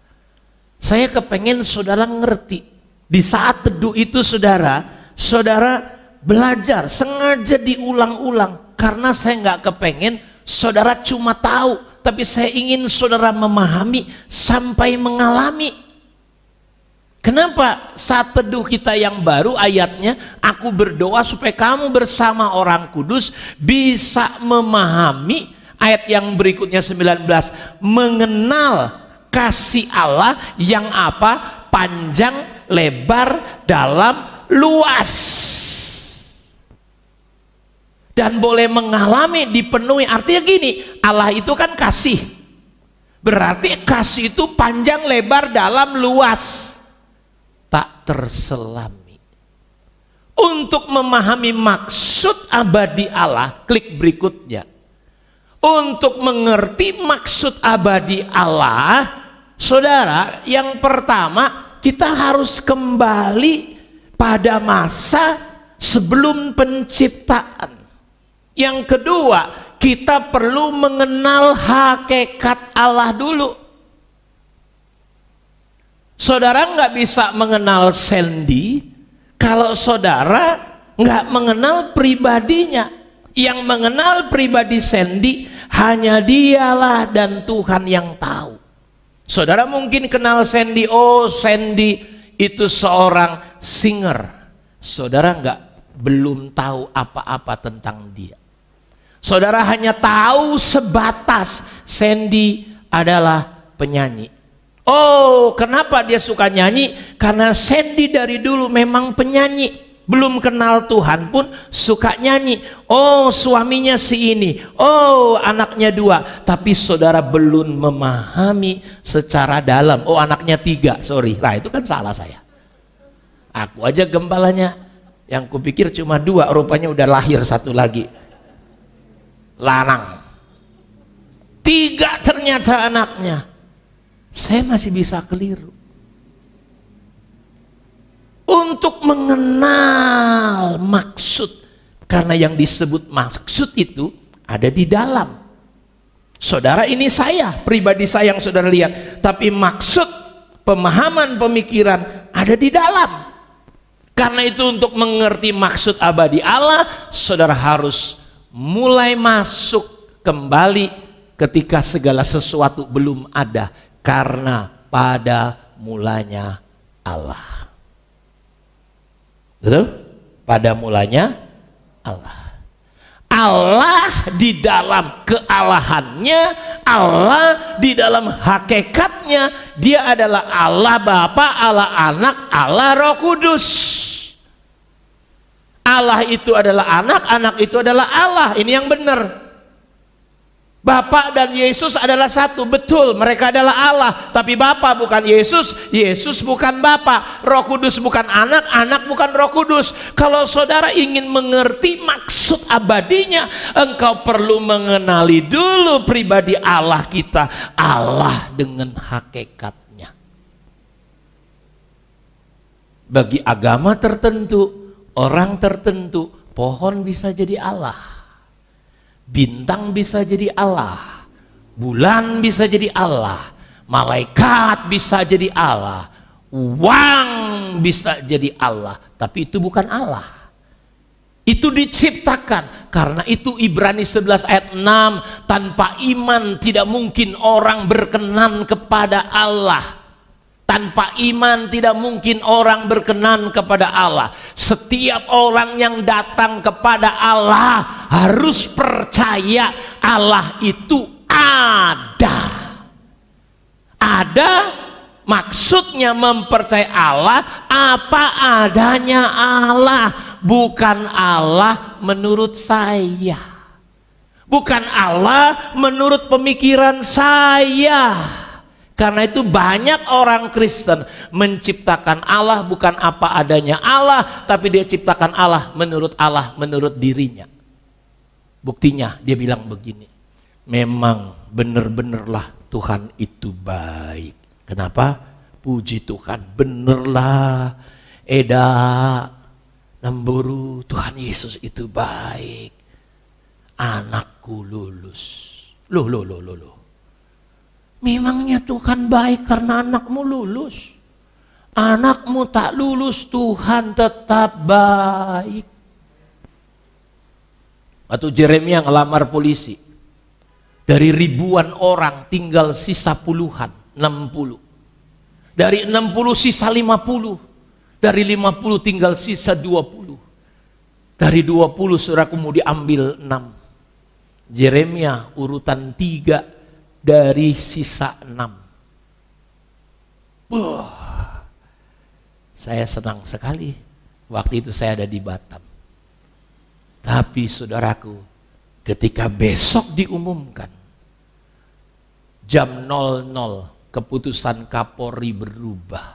Saya kepengen saudara ngerti. Di saat teduh itu saudara, saudara belajar, sengaja diulang-ulang. Karena saya nggak kepengen saudara cuma tahu, tapi saya ingin saudara memahami sampai mengalami. Kenapa saat teduh kita yang baru ayatnya aku berdoa supaya kamu bersama orang kudus bisa memahami ayat yang berikutnya 19 mengenal kasih Allah yang apa panjang lebar dalam luas dan boleh mengalami dipenuhi artinya gini Allah itu kan kasih berarti kasih itu panjang lebar dalam luas tak terselami. Untuk memahami maksud abadi Allah, klik berikutnya. Untuk mengerti maksud abadi Allah, saudara, yang pertama kita harus kembali pada masa sebelum penciptaan. Yang kedua, kita perlu mengenal hakikat Allah dulu. Saudara nggak bisa mengenal Sandy kalau saudara nggak mengenal pribadinya. Yang mengenal pribadi Sandy hanya dialah dan Tuhan yang tahu. Saudara mungkin kenal Sandy, oh Sandy itu seorang singer. Saudara nggak belum tahu apa-apa tentang dia. Saudara hanya tahu sebatas Sandy adalah penyanyi. Oh, kenapa dia suka nyanyi? Karena Sandy dari dulu memang penyanyi. Belum kenal Tuhan pun suka nyanyi. Oh, suaminya si ini. Oh, anaknya dua. Tapi saudara belum memahami secara dalam. Oh, anaknya tiga. Sorry. Nah, itu kan salah saya. Aku aja gembalanya. Yang kupikir cuma dua. Rupanya udah lahir satu lagi. Lanang. Tiga ternyata anaknya saya masih bisa keliru. Untuk mengenal maksud, karena yang disebut maksud itu ada di dalam. Saudara ini saya, pribadi saya yang saudara lihat, tapi maksud pemahaman pemikiran ada di dalam. Karena itu untuk mengerti maksud abadi Allah, saudara harus mulai masuk kembali ketika segala sesuatu belum ada karena pada mulanya Allah. Betul? Pada mulanya Allah. Allah di dalam kealahannya, Allah di dalam hakikatnya, dia adalah Allah Bapa, Allah Anak, Allah Roh Kudus. Allah itu adalah anak, anak itu adalah Allah. Ini yang benar. Bapak dan Yesus adalah satu, betul mereka adalah Allah, tapi Bapak bukan Yesus, Yesus bukan Bapak, Roh Kudus bukan anak, anak bukan Roh Kudus. Kalau saudara ingin mengerti maksud abadinya, engkau perlu mengenali dulu pribadi Allah kita, Allah dengan hakikatnya. Bagi agama tertentu, orang tertentu, pohon bisa jadi Allah. Bintang bisa jadi Allah, bulan bisa jadi Allah, malaikat bisa jadi Allah, uang bisa jadi Allah, tapi itu bukan Allah. Itu diciptakan karena itu Ibrani 11 ayat 6 tanpa iman tidak mungkin orang berkenan kepada Allah tanpa iman tidak mungkin orang berkenan kepada Allah. Setiap orang yang datang kepada Allah harus percaya Allah itu ada. Ada maksudnya mempercayai Allah apa adanya Allah, bukan Allah menurut saya. Bukan Allah menurut pemikiran saya. Karena itu banyak orang Kristen menciptakan Allah bukan apa adanya Allah, tapi dia ciptakan Allah menurut Allah, menurut dirinya. Buktinya dia bilang begini, memang benar-benarlah Tuhan itu baik. Kenapa? Puji Tuhan, benerlah. Eda, nemburu Tuhan Yesus itu baik. Anakku lulus. Loh, loh, loh, loh, loh. Memangnya Tuhan baik karena anakmu lulus. Anakmu tak lulus, Tuhan tetap baik. Atau Jeremia ngelamar polisi. Dari ribuan orang tinggal sisa puluhan, 60. Dari 60 sisa 50. Dari 50 tinggal sisa 20. Dari 20 saudaraku mau diambil 6. Jeremia urutan 3 dari sisa enam. Wah, saya senang sekali. Waktu itu saya ada di Batam. Tapi saudaraku, ketika besok diumumkan, jam 00 keputusan Kapolri berubah.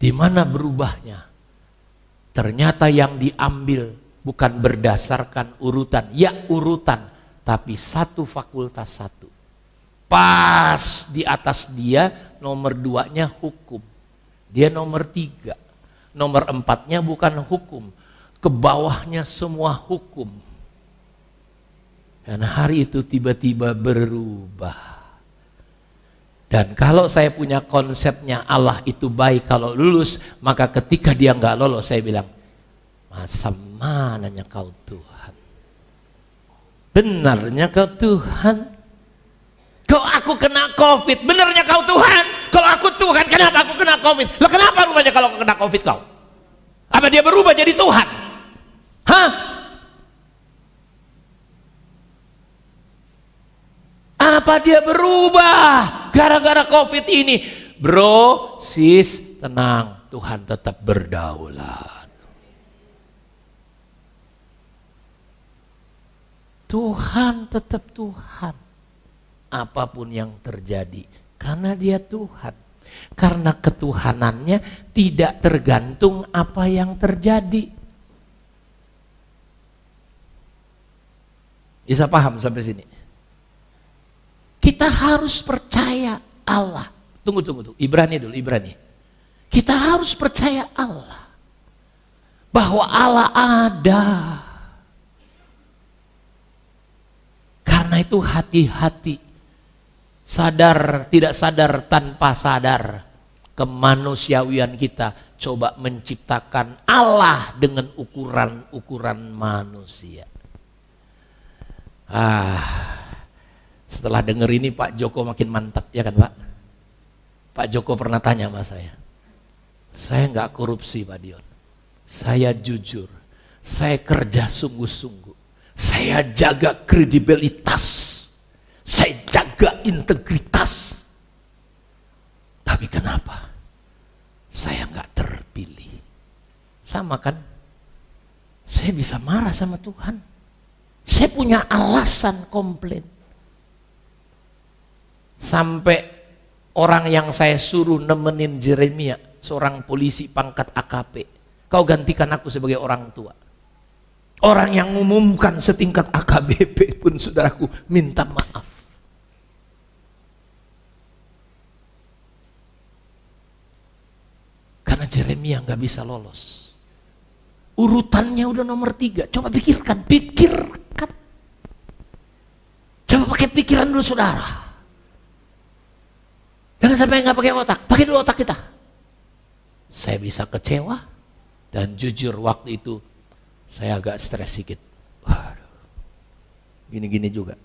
Di mana berubahnya? Ternyata yang diambil bukan berdasarkan urutan, ya urutan, tapi satu fakultas satu. Pas di atas dia nomor duanya hukum. Dia nomor tiga. Nomor empatnya bukan hukum. Ke bawahnya semua hukum. Dan hari itu tiba-tiba berubah. Dan kalau saya punya konsepnya Allah itu baik kalau lulus, maka ketika dia nggak lolos saya bilang, masa mananya kau Tuhan? Benarnya kau Tuhan? Kau aku kena covid, benarnya kau Tuhan? Kalau aku Tuhan, kenapa aku kena covid? Lah kenapa rupanya kalau aku kena covid kau? Apa dia berubah jadi Tuhan? Hah? Apa dia berubah gara-gara covid ini? Bro, sis, tenang, Tuhan tetap berdaulat. Tuhan tetap Tuhan. Apa pun yang terjadi. Karena dia Tuhan. Karena ketuhanannya tidak tergantung apa yang terjadi. Bisa paham sampai sini? Kita harus percaya Allah. Tunggu, tunggu, tunggu. Ibrani dulu, Ibrani. Kita harus percaya Allah. Bahwa Allah ada Karena itu hati-hati. Sadar, tidak sadar, tanpa sadar. Kemanusiawian kita coba menciptakan Allah dengan ukuran-ukuran manusia. Ah, setelah dengar ini Pak Joko makin mantap, ya kan Pak? Pak Joko pernah tanya sama saya. Saya nggak korupsi Pak Dion. Saya jujur. Saya kerja sungguh-sungguh. Saya jaga kredibilitas. Saya jaga integritas. Tapi kenapa? Saya nggak terpilih. Sama kan? Saya bisa marah sama Tuhan. Saya punya alasan komplain. Sampai orang yang saya suruh nemenin Jeremia, seorang polisi pangkat AKP. Kau gantikan aku sebagai orang tua. Orang yang mengumumkan setingkat AKBP pun saudaraku minta maaf. Karena Jeremia nggak bisa lolos. Urutannya udah nomor tiga. Coba pikirkan, pikirkan. Coba pakai pikiran dulu saudara. Jangan sampai nggak pakai otak, pakai dulu otak kita. Saya bisa kecewa dan jujur waktu itu saya agak stres sedikit. Gini-gini juga.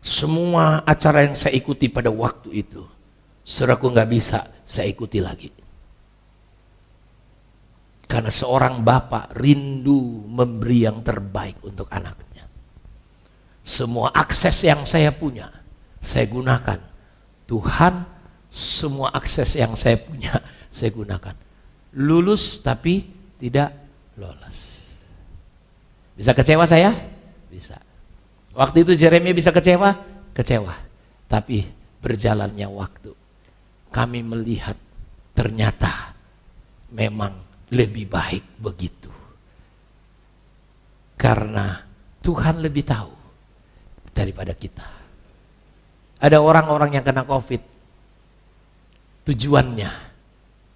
Semua acara yang saya ikuti pada waktu itu, seraku nggak bisa saya ikuti lagi. Karena seorang bapak rindu memberi yang terbaik untuk anaknya. Semua akses yang saya punya, saya gunakan. Tuhan, semua akses yang saya punya, saya gunakan. Lulus tapi tidak lolos. Bisa kecewa saya? Bisa. Waktu itu Jeremia bisa kecewa? Kecewa. Tapi berjalannya waktu, kami melihat ternyata memang lebih baik begitu. Karena Tuhan lebih tahu daripada kita. Ada orang-orang yang kena COVID, tujuannya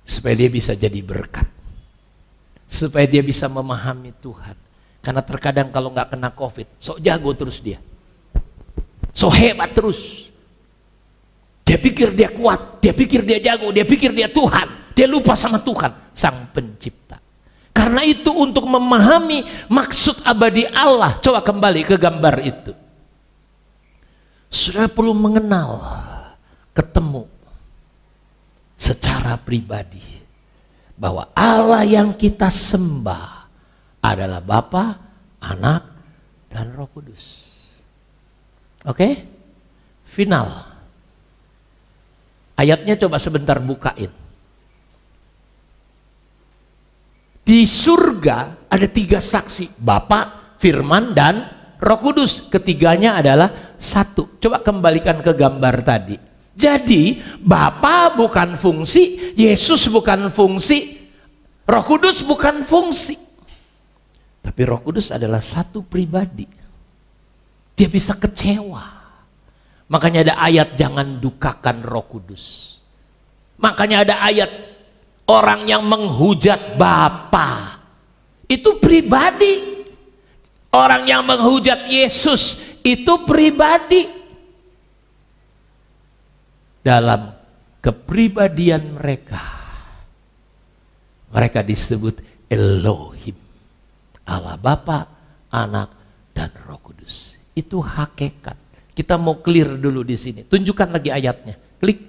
supaya dia bisa jadi berkat, supaya dia bisa memahami Tuhan. Karena terkadang kalau nggak kena COVID, sok jago terus dia, sok hebat terus. Dia pikir dia kuat, dia pikir dia jago, dia pikir dia Tuhan, dia lupa sama Tuhan, Sang Pencipta. Karena itu untuk memahami maksud abadi Allah, coba kembali ke gambar itu. Sudah perlu mengenal, ketemu secara pribadi bahwa Allah yang kita sembah adalah Bapa, Anak, dan Roh Kudus. Oke? Final. Ayatnya coba sebentar bukain. Di surga ada tiga saksi, Bapa, Firman, dan Roh Kudus ketiganya adalah satu. Coba kembalikan ke gambar tadi. Jadi Bapa bukan fungsi, Yesus bukan fungsi, Roh Kudus bukan fungsi. Tapi Roh Kudus adalah satu pribadi. Dia bisa kecewa. Makanya ada ayat jangan dukakan Roh Kudus. Makanya ada ayat orang yang menghujat Bapa. Itu pribadi. Orang yang menghujat Yesus itu pribadi. Dalam kepribadian mereka. Mereka disebut Elohim. Allah Bapa, Anak, dan Roh Kudus. Itu hakikat. Kita mau clear dulu di sini. Tunjukkan lagi ayatnya. Klik.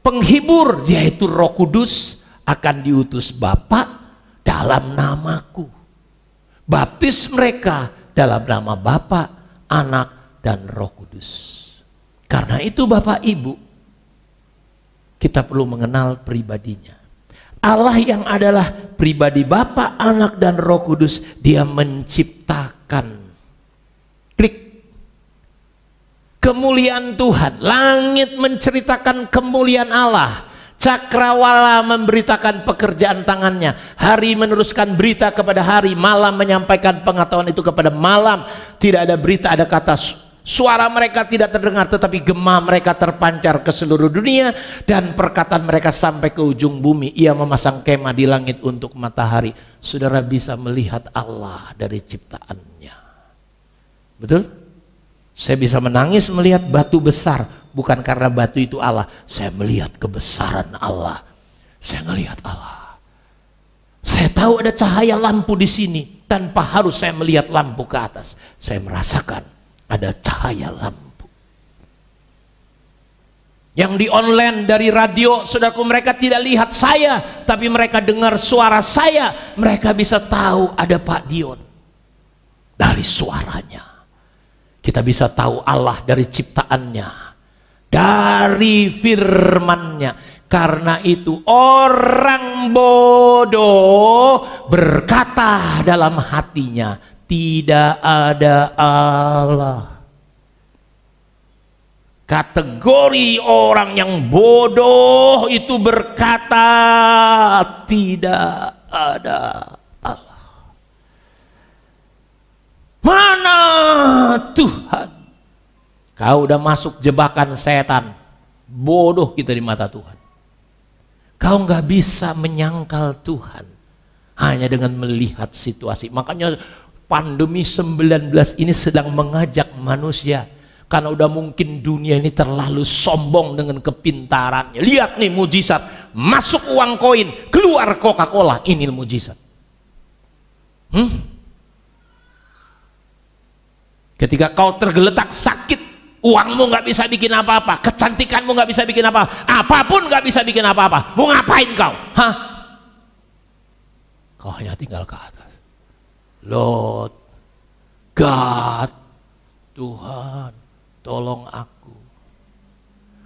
Penghibur yaitu Roh Kudus akan diutus Bapa dalam namaku baptis mereka dalam nama Bapa, Anak, dan Roh Kudus. Karena itu Bapak Ibu, kita perlu mengenal pribadinya. Allah yang adalah pribadi Bapa, Anak, dan Roh Kudus, dia menciptakan. Klik. Kemuliaan Tuhan, langit menceritakan kemuliaan Allah Cakrawala memberitakan pekerjaan tangannya. Hari meneruskan berita kepada hari, malam menyampaikan pengetahuan itu kepada malam. Tidak ada berita, ada kata suara mereka tidak terdengar tetapi gema mereka terpancar ke seluruh dunia dan perkataan mereka sampai ke ujung bumi. Ia memasang kemah di langit untuk matahari. Saudara bisa melihat Allah dari ciptaannya. Betul? Saya bisa menangis melihat batu besar bukan karena batu itu Allah. Saya melihat kebesaran Allah. Saya melihat Allah. Saya tahu ada cahaya lampu di sini tanpa harus saya melihat lampu ke atas. Saya merasakan ada cahaya lampu. Yang di online dari radio, saudaraku mereka tidak lihat saya, tapi mereka dengar suara saya. Mereka bisa tahu ada Pak Dion dari suaranya. Kita bisa tahu Allah dari ciptaannya dari firmannya. Karena itu orang bodoh berkata dalam hatinya, tidak ada Allah. Kategori orang yang bodoh itu berkata tidak ada Allah. Mana Tuhan? Kau udah masuk jebakan setan. Bodoh kita di mata Tuhan. Kau nggak bisa menyangkal Tuhan hanya dengan melihat situasi. Makanya pandemi 19 ini sedang mengajak manusia karena udah mungkin dunia ini terlalu sombong dengan kepintarannya. Lihat nih mujizat, masuk uang koin, keluar Coca-Cola, ini mujizat. Hmm? Ketika kau tergeletak sakit, Uangmu nggak bisa bikin apa-apa, kecantikanmu nggak bisa bikin apa, apa pun nggak bisa bikin apa-apa. Mau ngapain kau? Hah? Kau hanya tinggal ke atas. Lord, God, Tuhan, tolong aku.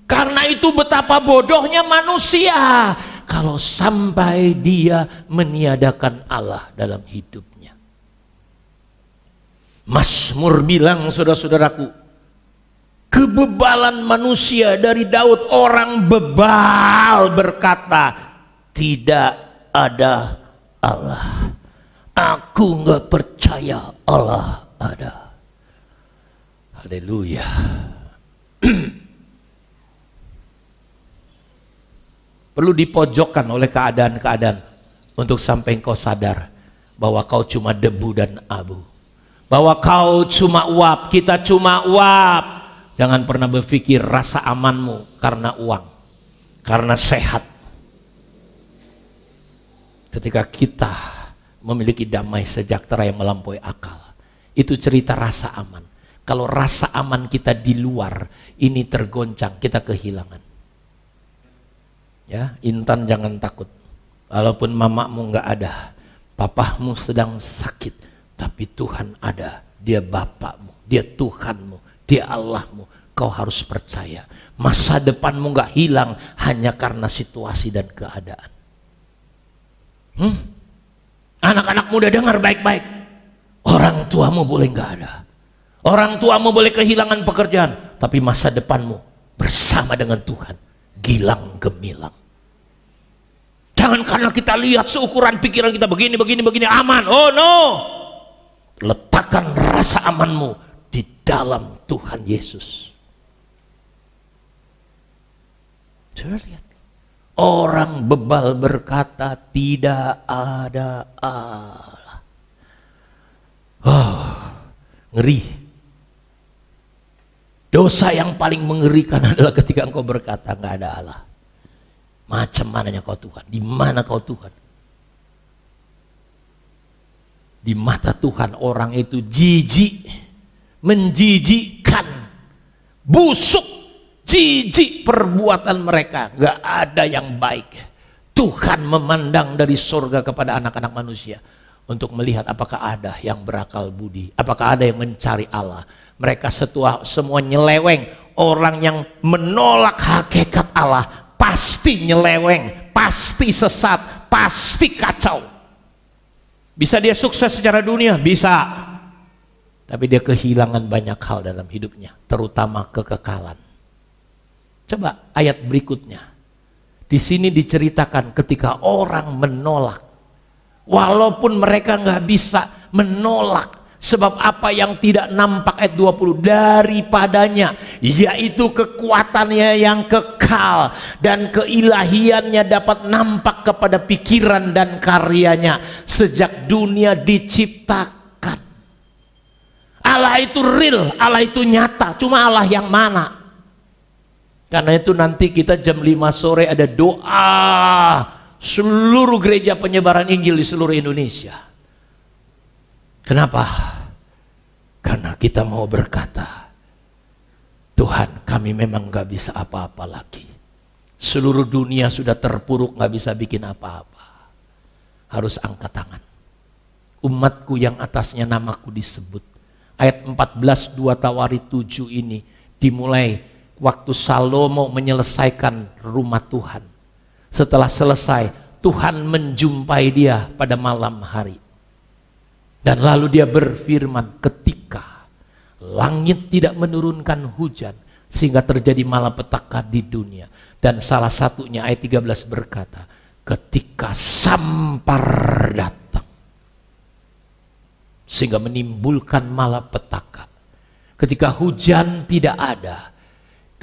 Karena itu betapa bodohnya manusia kalau sampai dia meniadakan Allah dalam hidupnya. Mazmur bilang saudara-saudaraku, kebebalan manusia dari Daud orang bebal berkata, tidak ada Allah. Aku nggak percaya Allah ada. Haleluya. Perlu dipojokkan oleh keadaan-keadaan untuk sampai kau sadar bahwa kau cuma debu dan abu bahwa kau cuma uap, kita cuma uap. Jangan pernah berpikir rasa amanmu karena uang, karena sehat. Ketika kita memiliki damai sejahtera yang melampaui akal, itu cerita rasa aman. Kalau rasa aman kita di luar, ini tergoncang, kita kehilangan. Ya, Intan jangan takut. Walaupun mamamu nggak ada, papahmu sedang sakit, tapi Tuhan ada, dia Bapakmu, dia Tuhanmu, dia Allahmu. Kau harus percaya, masa depanmu gak hilang hanya karena situasi dan keadaan. Hmm? Anak-anak muda dengar baik-baik. Orang tuamu boleh gak ada. Orang tuamu boleh kehilangan pekerjaan. Tapi masa depanmu bersama dengan Tuhan. Gilang gemilang. Jangan karena kita lihat seukuran pikiran kita begini, begini, begini, aman. Oh no letakkan rasa amanmu di dalam Tuhan Yesus. Coba lihat. Orang bebal berkata tidak ada Allah. Oh, ngeri. Dosa yang paling mengerikan adalah ketika engkau berkata nggak ada Allah. Macam mananya kau Tuhan? Di mana kau Tuhan? Di mata Tuhan orang itu jijik, menjijikkan, busuk, jijik perbuatan mereka. Gak ada yang baik. Tuhan memandang dari surga kepada anak-anak manusia untuk melihat apakah ada yang berakal budi, apakah ada yang mencari Allah. Mereka setua, semua nyeleweng, orang yang menolak hakikat Allah pasti nyeleweng, pasti sesat, pasti kacau. Bisa dia sukses secara dunia? Bisa. Tapi dia kehilangan banyak hal dalam hidupnya, terutama kekekalan. Coba ayat berikutnya. Di sini diceritakan ketika orang menolak. Walaupun mereka nggak bisa menolak Sebab apa yang tidak nampak ayat 20 daripadanya yaitu kekuatannya yang kekal dan keilahiannya dapat nampak kepada pikiran dan karyanya sejak dunia diciptakan. Allah itu real, Allah itu nyata, cuma Allah yang mana? Karena itu nanti kita jam 5 sore ada doa seluruh gereja penyebaran Injil di seluruh Indonesia Kenapa? Karena kita mau berkata, Tuhan kami memang gak bisa apa-apa lagi. Seluruh dunia sudah terpuruk gak bisa bikin apa-apa. Harus angkat tangan. Umatku yang atasnya namaku disebut. Ayat 14 2 Tawari 7 ini dimulai waktu Salomo menyelesaikan rumah Tuhan. Setelah selesai, Tuhan menjumpai dia pada malam hari. Dan lalu dia berfirman ketika langit tidak menurunkan hujan sehingga terjadi malapetaka di dunia. Dan salah satunya ayat 13 berkata, ketika sampar datang sehingga menimbulkan malapetaka. Ketika hujan tidak ada,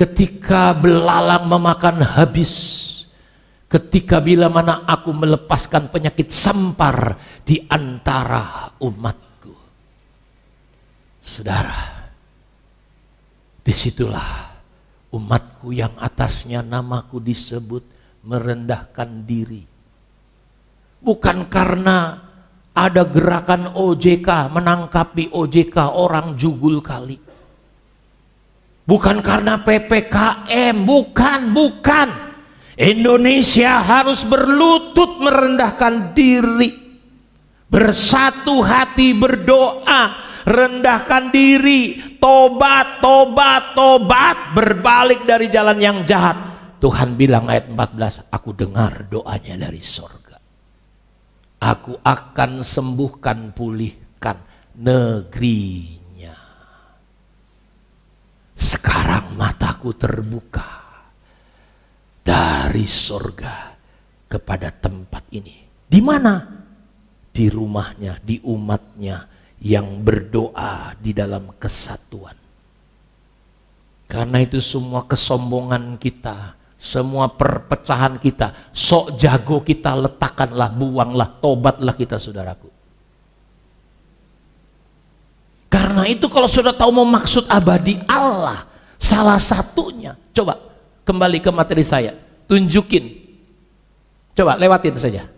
ketika belalang memakan habis ketika bila mana aku melepaskan penyakit sampar di antara umatku. Saudara, di situlah umatku yang atasnya namaku disebut merendahkan diri. Bukan karena ada gerakan OJK menangkapi OJK orang jugul kali. Bukan karena PPKM, bukan, bukan Indonesia harus berlutut merendahkan diri. Bersatu hati berdoa, rendahkan diri, tobat, tobat, tobat, berbalik dari jalan yang jahat. Tuhan bilang ayat 14, aku dengar doanya dari sorga. Aku akan sembuhkan, pulihkan negerinya. Sekarang mataku terbuka dari sorga kepada tempat ini. Di mana? Di rumahnya, di umatnya yang berdoa di dalam kesatuan. Karena itu semua kesombongan kita, semua perpecahan kita, sok jago kita letakkanlah, buanglah, tobatlah kita saudaraku. Karena itu kalau sudah tahu mau maksud abadi Allah, salah satunya, coba kembali ke materi saya, tunjukin. Coba lewatin saja.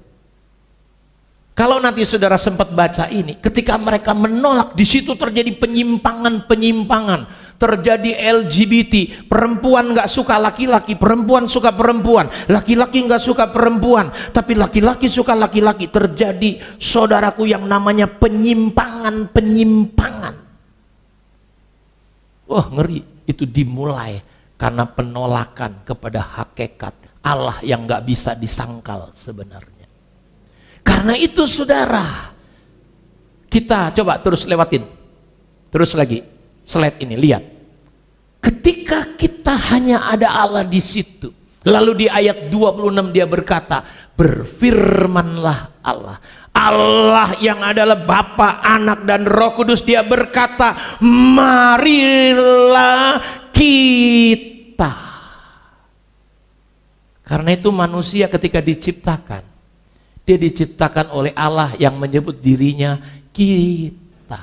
Kalau nanti saudara sempat baca ini, ketika mereka menolak, di situ terjadi penyimpangan-penyimpangan, terjadi LGBT, perempuan nggak suka laki-laki, perempuan suka perempuan, laki-laki nggak suka perempuan, tapi laki-laki suka laki-laki. Terjadi saudaraku yang namanya penyimpangan-penyimpangan. Wah ngeri, itu dimulai karena penolakan kepada hakikat Allah yang nggak bisa disangkal sebenarnya. Karena itu saudara, kita coba terus lewatin. Terus lagi, slide ini, lihat. Ketika kita hanya ada Allah di situ, lalu di ayat 26 dia berkata, berfirmanlah Allah. Allah yang adalah Bapa, Anak dan Roh Kudus dia berkata, marilah kita. Karena itu manusia ketika diciptakan dia diciptakan oleh Allah yang menyebut dirinya kita.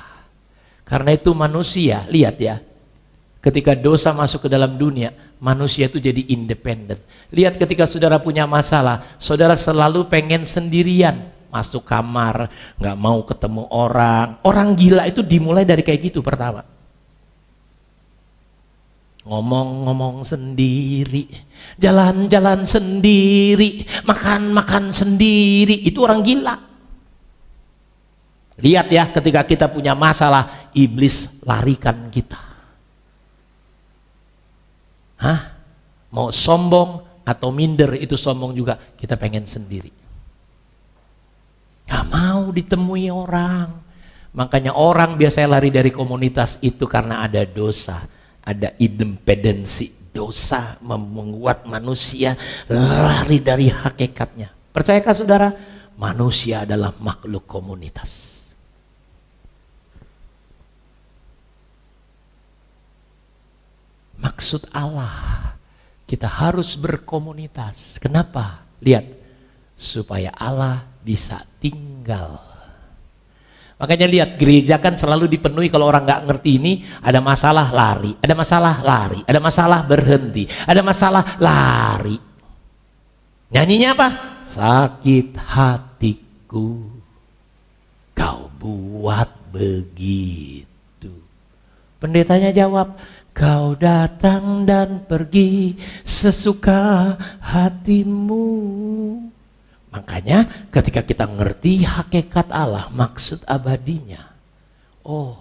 Karena itu manusia, lihat ya. Ketika dosa masuk ke dalam dunia, manusia itu jadi independen. Lihat ketika saudara punya masalah, saudara selalu pengen sendirian. Masuk kamar, nggak mau ketemu orang. Orang gila itu dimulai dari kayak gitu pertama ngomong-ngomong sendiri, jalan-jalan sendiri, makan-makan sendiri, itu orang gila. Lihat ya, ketika kita punya masalah, iblis larikan kita. Hah? Mau sombong atau minder itu sombong juga, kita pengen sendiri. Gak mau ditemui orang. Makanya orang biasanya lari dari komunitas itu karena ada dosa ada independensi dosa membuat manusia lari dari hakikatnya. Percayakah saudara? Manusia adalah makhluk komunitas. Maksud Allah, kita harus berkomunitas. Kenapa? Lihat, supaya Allah bisa tinggal Makanya lihat gereja kan selalu dipenuhi kalau orang nggak ngerti ini ada masalah lari, ada masalah lari, ada masalah berhenti, ada masalah lari. Nyanyinya apa? Sakit hatiku, kau buat begitu. Pendetanya jawab, kau datang dan pergi sesuka hatimu. Makanya ketika kita ngerti hakikat Allah, maksud abadinya. Oh,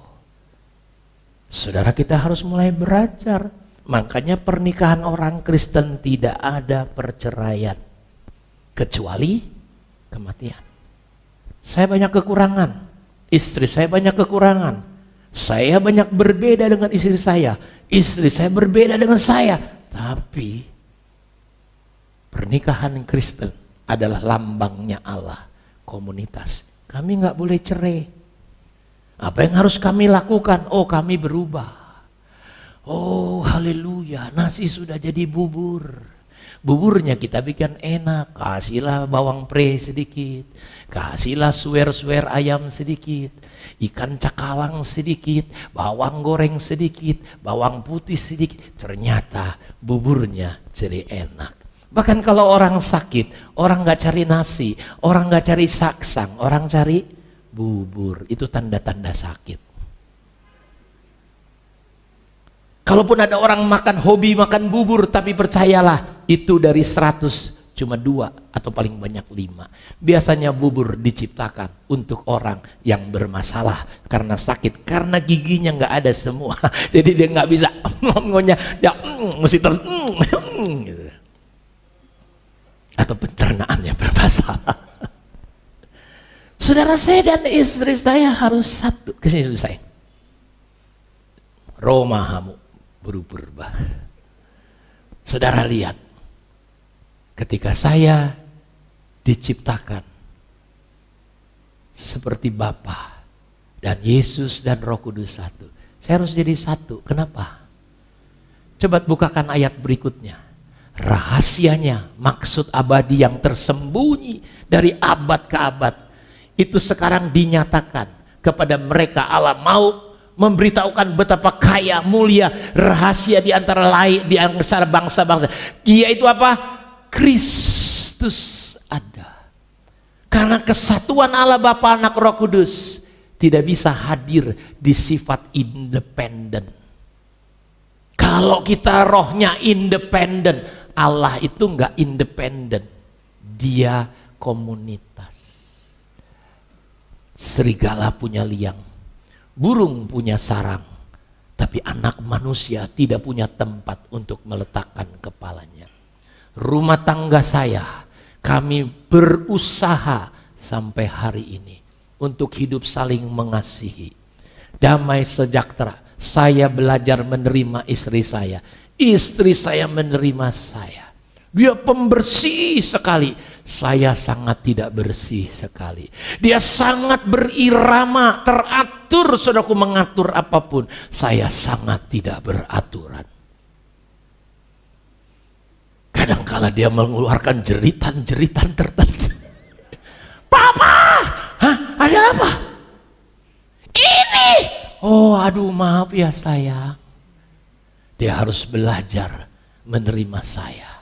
saudara kita harus mulai belajar. Makanya pernikahan orang Kristen tidak ada perceraian. Kecuali kematian. Saya banyak kekurangan. Istri saya banyak kekurangan. Saya banyak berbeda dengan istri saya. Istri saya berbeda dengan saya. Tapi pernikahan Kristen adalah lambangnya Allah, komunitas. Kami nggak boleh cerai. Apa yang harus kami lakukan? Oh, kami berubah. Oh, haleluya, nasi sudah jadi bubur. Buburnya kita bikin enak, kasihlah bawang pre sedikit, kasihlah suer-suer ayam sedikit, ikan cakalang sedikit, bawang goreng sedikit, bawang putih sedikit. Ternyata buburnya jadi enak. Bahkan kalau orang sakit, orang nggak cari nasi, orang nggak cari saksang, orang cari bubur. Itu tanda-tanda sakit. Kalaupun ada orang makan hobi makan bubur, tapi percayalah itu dari 100 cuma dua atau paling banyak lima. Biasanya bubur diciptakan untuk orang yang bermasalah karena sakit, karena giginya nggak ada semua. Jadi dia nggak bisa ngomongnya, dia mm, mesti ter mm, mm, gitu atau pencernaannya bermasalah. Saudara saya dan istri saya harus satu. Ke sini saya. Roma hamu berubah. Saudara lihat, ketika saya diciptakan seperti Bapa dan Yesus dan Roh Kudus satu, saya harus jadi satu. Kenapa? Coba bukakan ayat berikutnya. Rahasianya, maksud abadi yang tersembunyi dari abad ke abad itu sekarang dinyatakan kepada mereka Allah mau memberitahukan betapa kaya mulia rahasia di antara lain di antara bangsa-bangsa. Yaitu apa? Kristus ada. Karena kesatuan Allah Bapa Anak Roh Kudus tidak bisa hadir di sifat independen. Kalau kita rohnya independen Allah itu enggak independen dia komunitas Serigala punya liang, burung punya sarang, tapi anak manusia tidak punya tempat untuk meletakkan kepalanya. Rumah tangga saya, kami berusaha sampai hari ini untuk hidup saling mengasihi. Damai sejahtera, saya belajar menerima istri saya, istri saya menerima saya. Dia pembersih sekali. Saya sangat tidak bersih sekali. Dia sangat berirama, teratur, saudaraku mengatur apa pun. Saya sangat tidak beraturan. Kadangkala dia mengeluarkan jeritan-jeritan tertentu. Papa, Hah, ada apa? Ini. Oh, aduh maaf ya sayang. Dia harus belajar menerima saya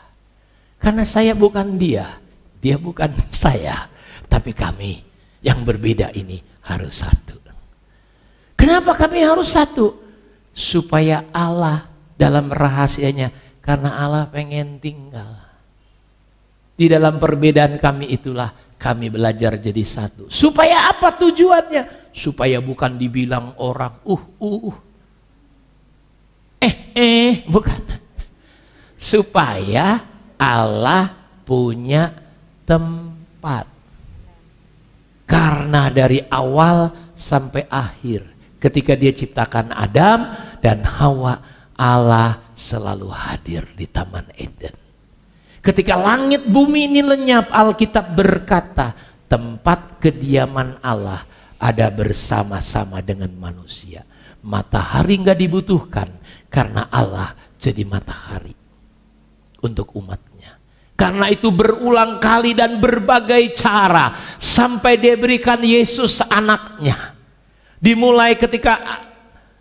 karena saya bukan dia, dia bukan saya, tapi kami yang berbeda ini harus satu. Kenapa kami harus satu? Supaya Allah dalam rahasianya, karena Allah pengen tinggal. Di dalam perbedaan kami itulah kami belajar jadi satu. Supaya apa tujuannya? Supaya bukan dibilang orang, uh, uh, uh. Eh, eh, bukan. Supaya Allah punya tempat. Karena dari awal sampai akhir ketika dia ciptakan Adam dan Hawa, Allah selalu hadir di Taman Eden. Ketika langit bumi ini lenyap, Alkitab berkata, tempat kediaman Allah ada bersama-sama dengan manusia. Matahari nggak dibutuhkan karena Allah jadi matahari untuk umatnya. Karena itu berulang kali dan berbagai cara sampai dia berikan Yesus anaknya. Dimulai ketika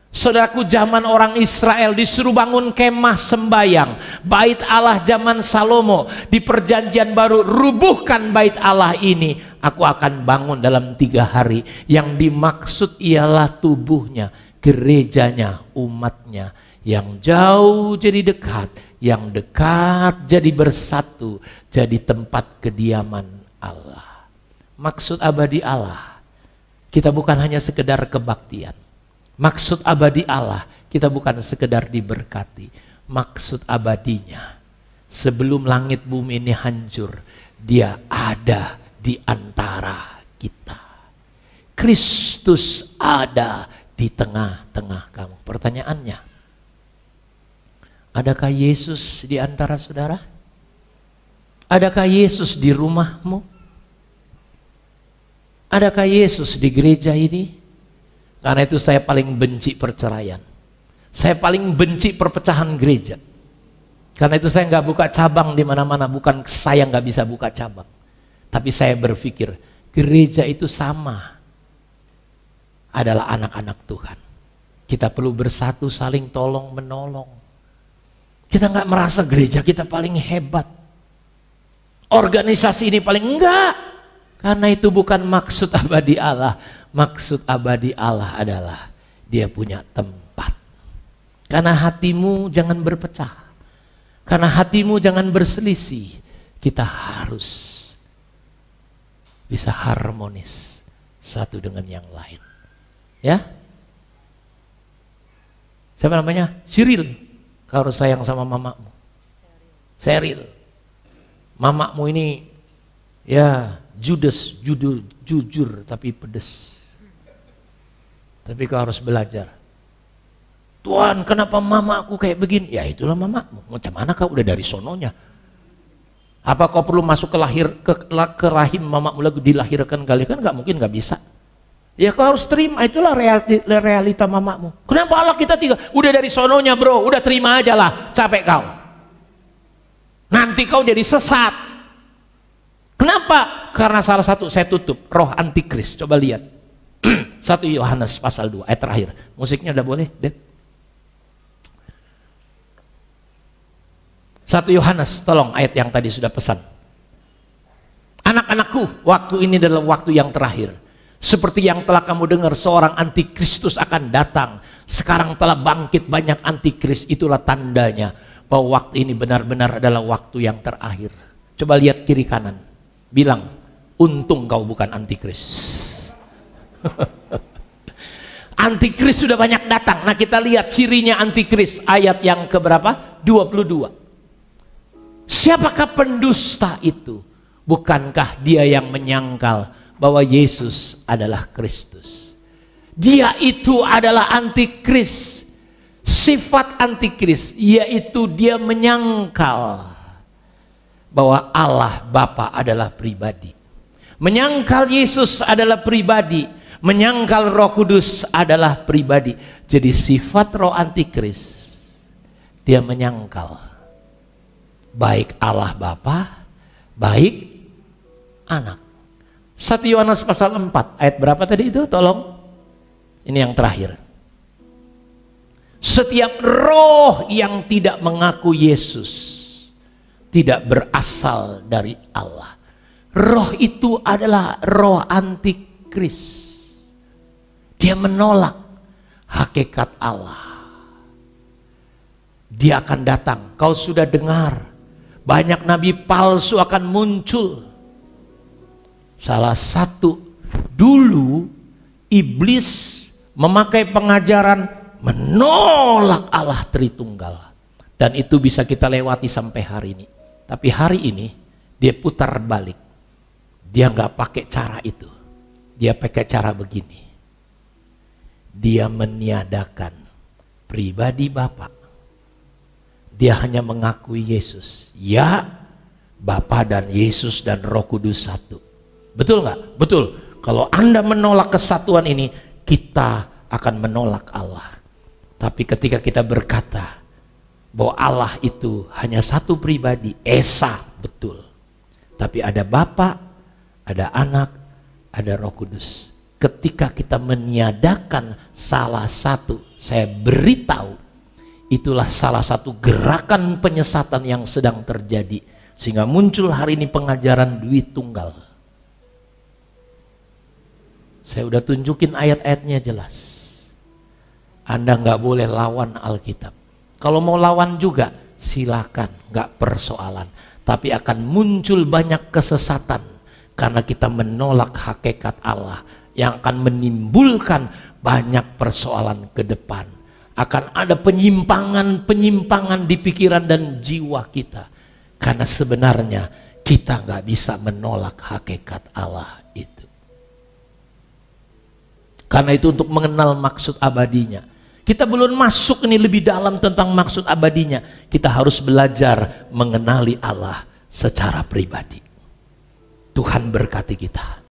Saudaraku zaman orang Israel disuruh bangun kemah sembayang Bait Allah zaman Salomo Di perjanjian baru rubuhkan bait Allah ini Aku akan bangun dalam tiga hari Yang dimaksud ialah tubuhnya Gerejanya, umatnya Yang jauh jadi dekat yang dekat jadi bersatu, jadi tempat kediaman Allah. Maksud abadi Allah, kita bukan hanya sekedar kebaktian. Maksud abadi Allah, kita bukan sekedar diberkati. Maksud abadinya, sebelum langit bumi ini hancur, dia ada di antara kita. Kristus ada di tengah-tengah kamu. Pertanyaannya, Adakah Yesus di antara saudara? Adakah Yesus di rumahmu? Adakah Yesus di gereja ini? Karena itu saya paling benci perceraian. Saya paling benci perpecahan gereja. Karena itu saya nggak buka cabang di mana-mana. Bukan saya nggak bisa buka cabang. Tapi saya berpikir gereja itu sama. Adalah anak-anak Tuhan. Kita perlu bersatu saling tolong menolong. Kita nggak merasa gereja kita paling hebat. Organisasi ini paling enggak. Karena itu bukan maksud abadi Allah. Maksud abadi Allah adalah dia punya tempat. Karena hatimu jangan berpecah. Karena hatimu jangan berselisih. Kita harus bisa harmonis satu dengan yang lain. Ya? Siapa namanya? Cyril. Kau harus sayang sama mamamu. Seril. Mamamu ini Ya, judes, jujur, jujur tapi pedes. Tapi kau harus belajar. Tuhan, kenapa mama aku kayak begini? Ya itulah mamamu. Macam mana kau udah dari sononya? Apa kau perlu masuk ke lahir ke, ke rahim mamamu lagi dilahirkan kali kan nggak mungkin nggak bisa. Ya kau harus terima itulah realita, realita mamamu. Kenapa Allah kita tiga? Udah dari sononya bro, udah terima aja lah, capek kau. Nanti kau jadi sesat. Kenapa? Karena salah satu saya tutup roh antikris. Coba lihat. Satu Yohanes pasal 2 ayat terakhir. Musiknya udah boleh, Ded? Satu Yohanes, tolong ayat yang tadi sudah pesan. Anak-anakku, waktu ini adalah waktu yang terakhir. Seperti yang telah kamu dengar, seorang antikristus akan datang. Sekarang telah bangkit banyak antikris, itulah tandanya bahwa waktu ini benar-benar adalah waktu yang terakhir. Coba lihat kiri kanan, bilang, untung kau bukan antikris. antikris sudah banyak datang. Nah kita lihat cirinya antikris ayat yang keberapa? 22. Siapakah pendusta itu? Bukankah dia yang menyangkal bahwa Yesus adalah Kristus? Dia itu adalah antikris. Sifat antikris yaitu dia menyangkal bahwa Allah Bapa adalah pribadi. Menyangkal Yesus adalah pribadi menyangkal roh kudus adalah pribadi jadi sifat roh antikris dia menyangkal baik Allah Bapa baik anak 1 Yohanes pasal 4 ayat berapa tadi itu tolong ini yang terakhir setiap roh yang tidak mengaku Yesus tidak berasal dari Allah roh itu adalah roh antikris dia menolak hakikat Allah. Dia akan datang. Kau sudah dengar, banyak nabi palsu akan muncul. Salah satu dulu iblis memakai pengajaran menolak Allah Tritunggal. Dan itu bisa kita lewati sampai hari ini. Tapi hari ini dia putar balik. Dia nggak pakai cara itu. Dia pakai cara begini dia meniadakan pribadi Bapak. Dia hanya mengakui Yesus. Ya, Bapa dan Yesus dan Roh Kudus satu. Betul nggak? Betul. Kalau Anda menolak kesatuan ini, kita akan menolak Allah. Tapi ketika kita berkata bahwa Allah itu hanya satu pribadi, Esa, betul. Tapi ada Bapa, ada Anak, ada Roh Kudus ketika kita meniadakan salah satu, saya beritahu, itulah salah satu gerakan penyesatan yang sedang terjadi. Sehingga muncul hari ini pengajaran duit tunggal. Saya udah tunjukin ayat-ayatnya jelas. Anda nggak boleh lawan Alkitab. Kalau mau lawan juga, silakan, nggak persoalan. Tapi akan muncul banyak kesesatan karena kita menolak hakikat Allah yang akan menimbulkan banyak persoalan ke depan. Akan ada penyimpangan-penyimpangan di pikiran dan jiwa kita. Karena sebenarnya kita nggak bisa menolak hakikat Allah. Karena itu untuk mengenal maksud abadinya. Kita belum masuk ini lebih dalam tentang maksud abadinya. Kita harus belajar mengenali Allah secara pribadi. Tuhan berkati kita.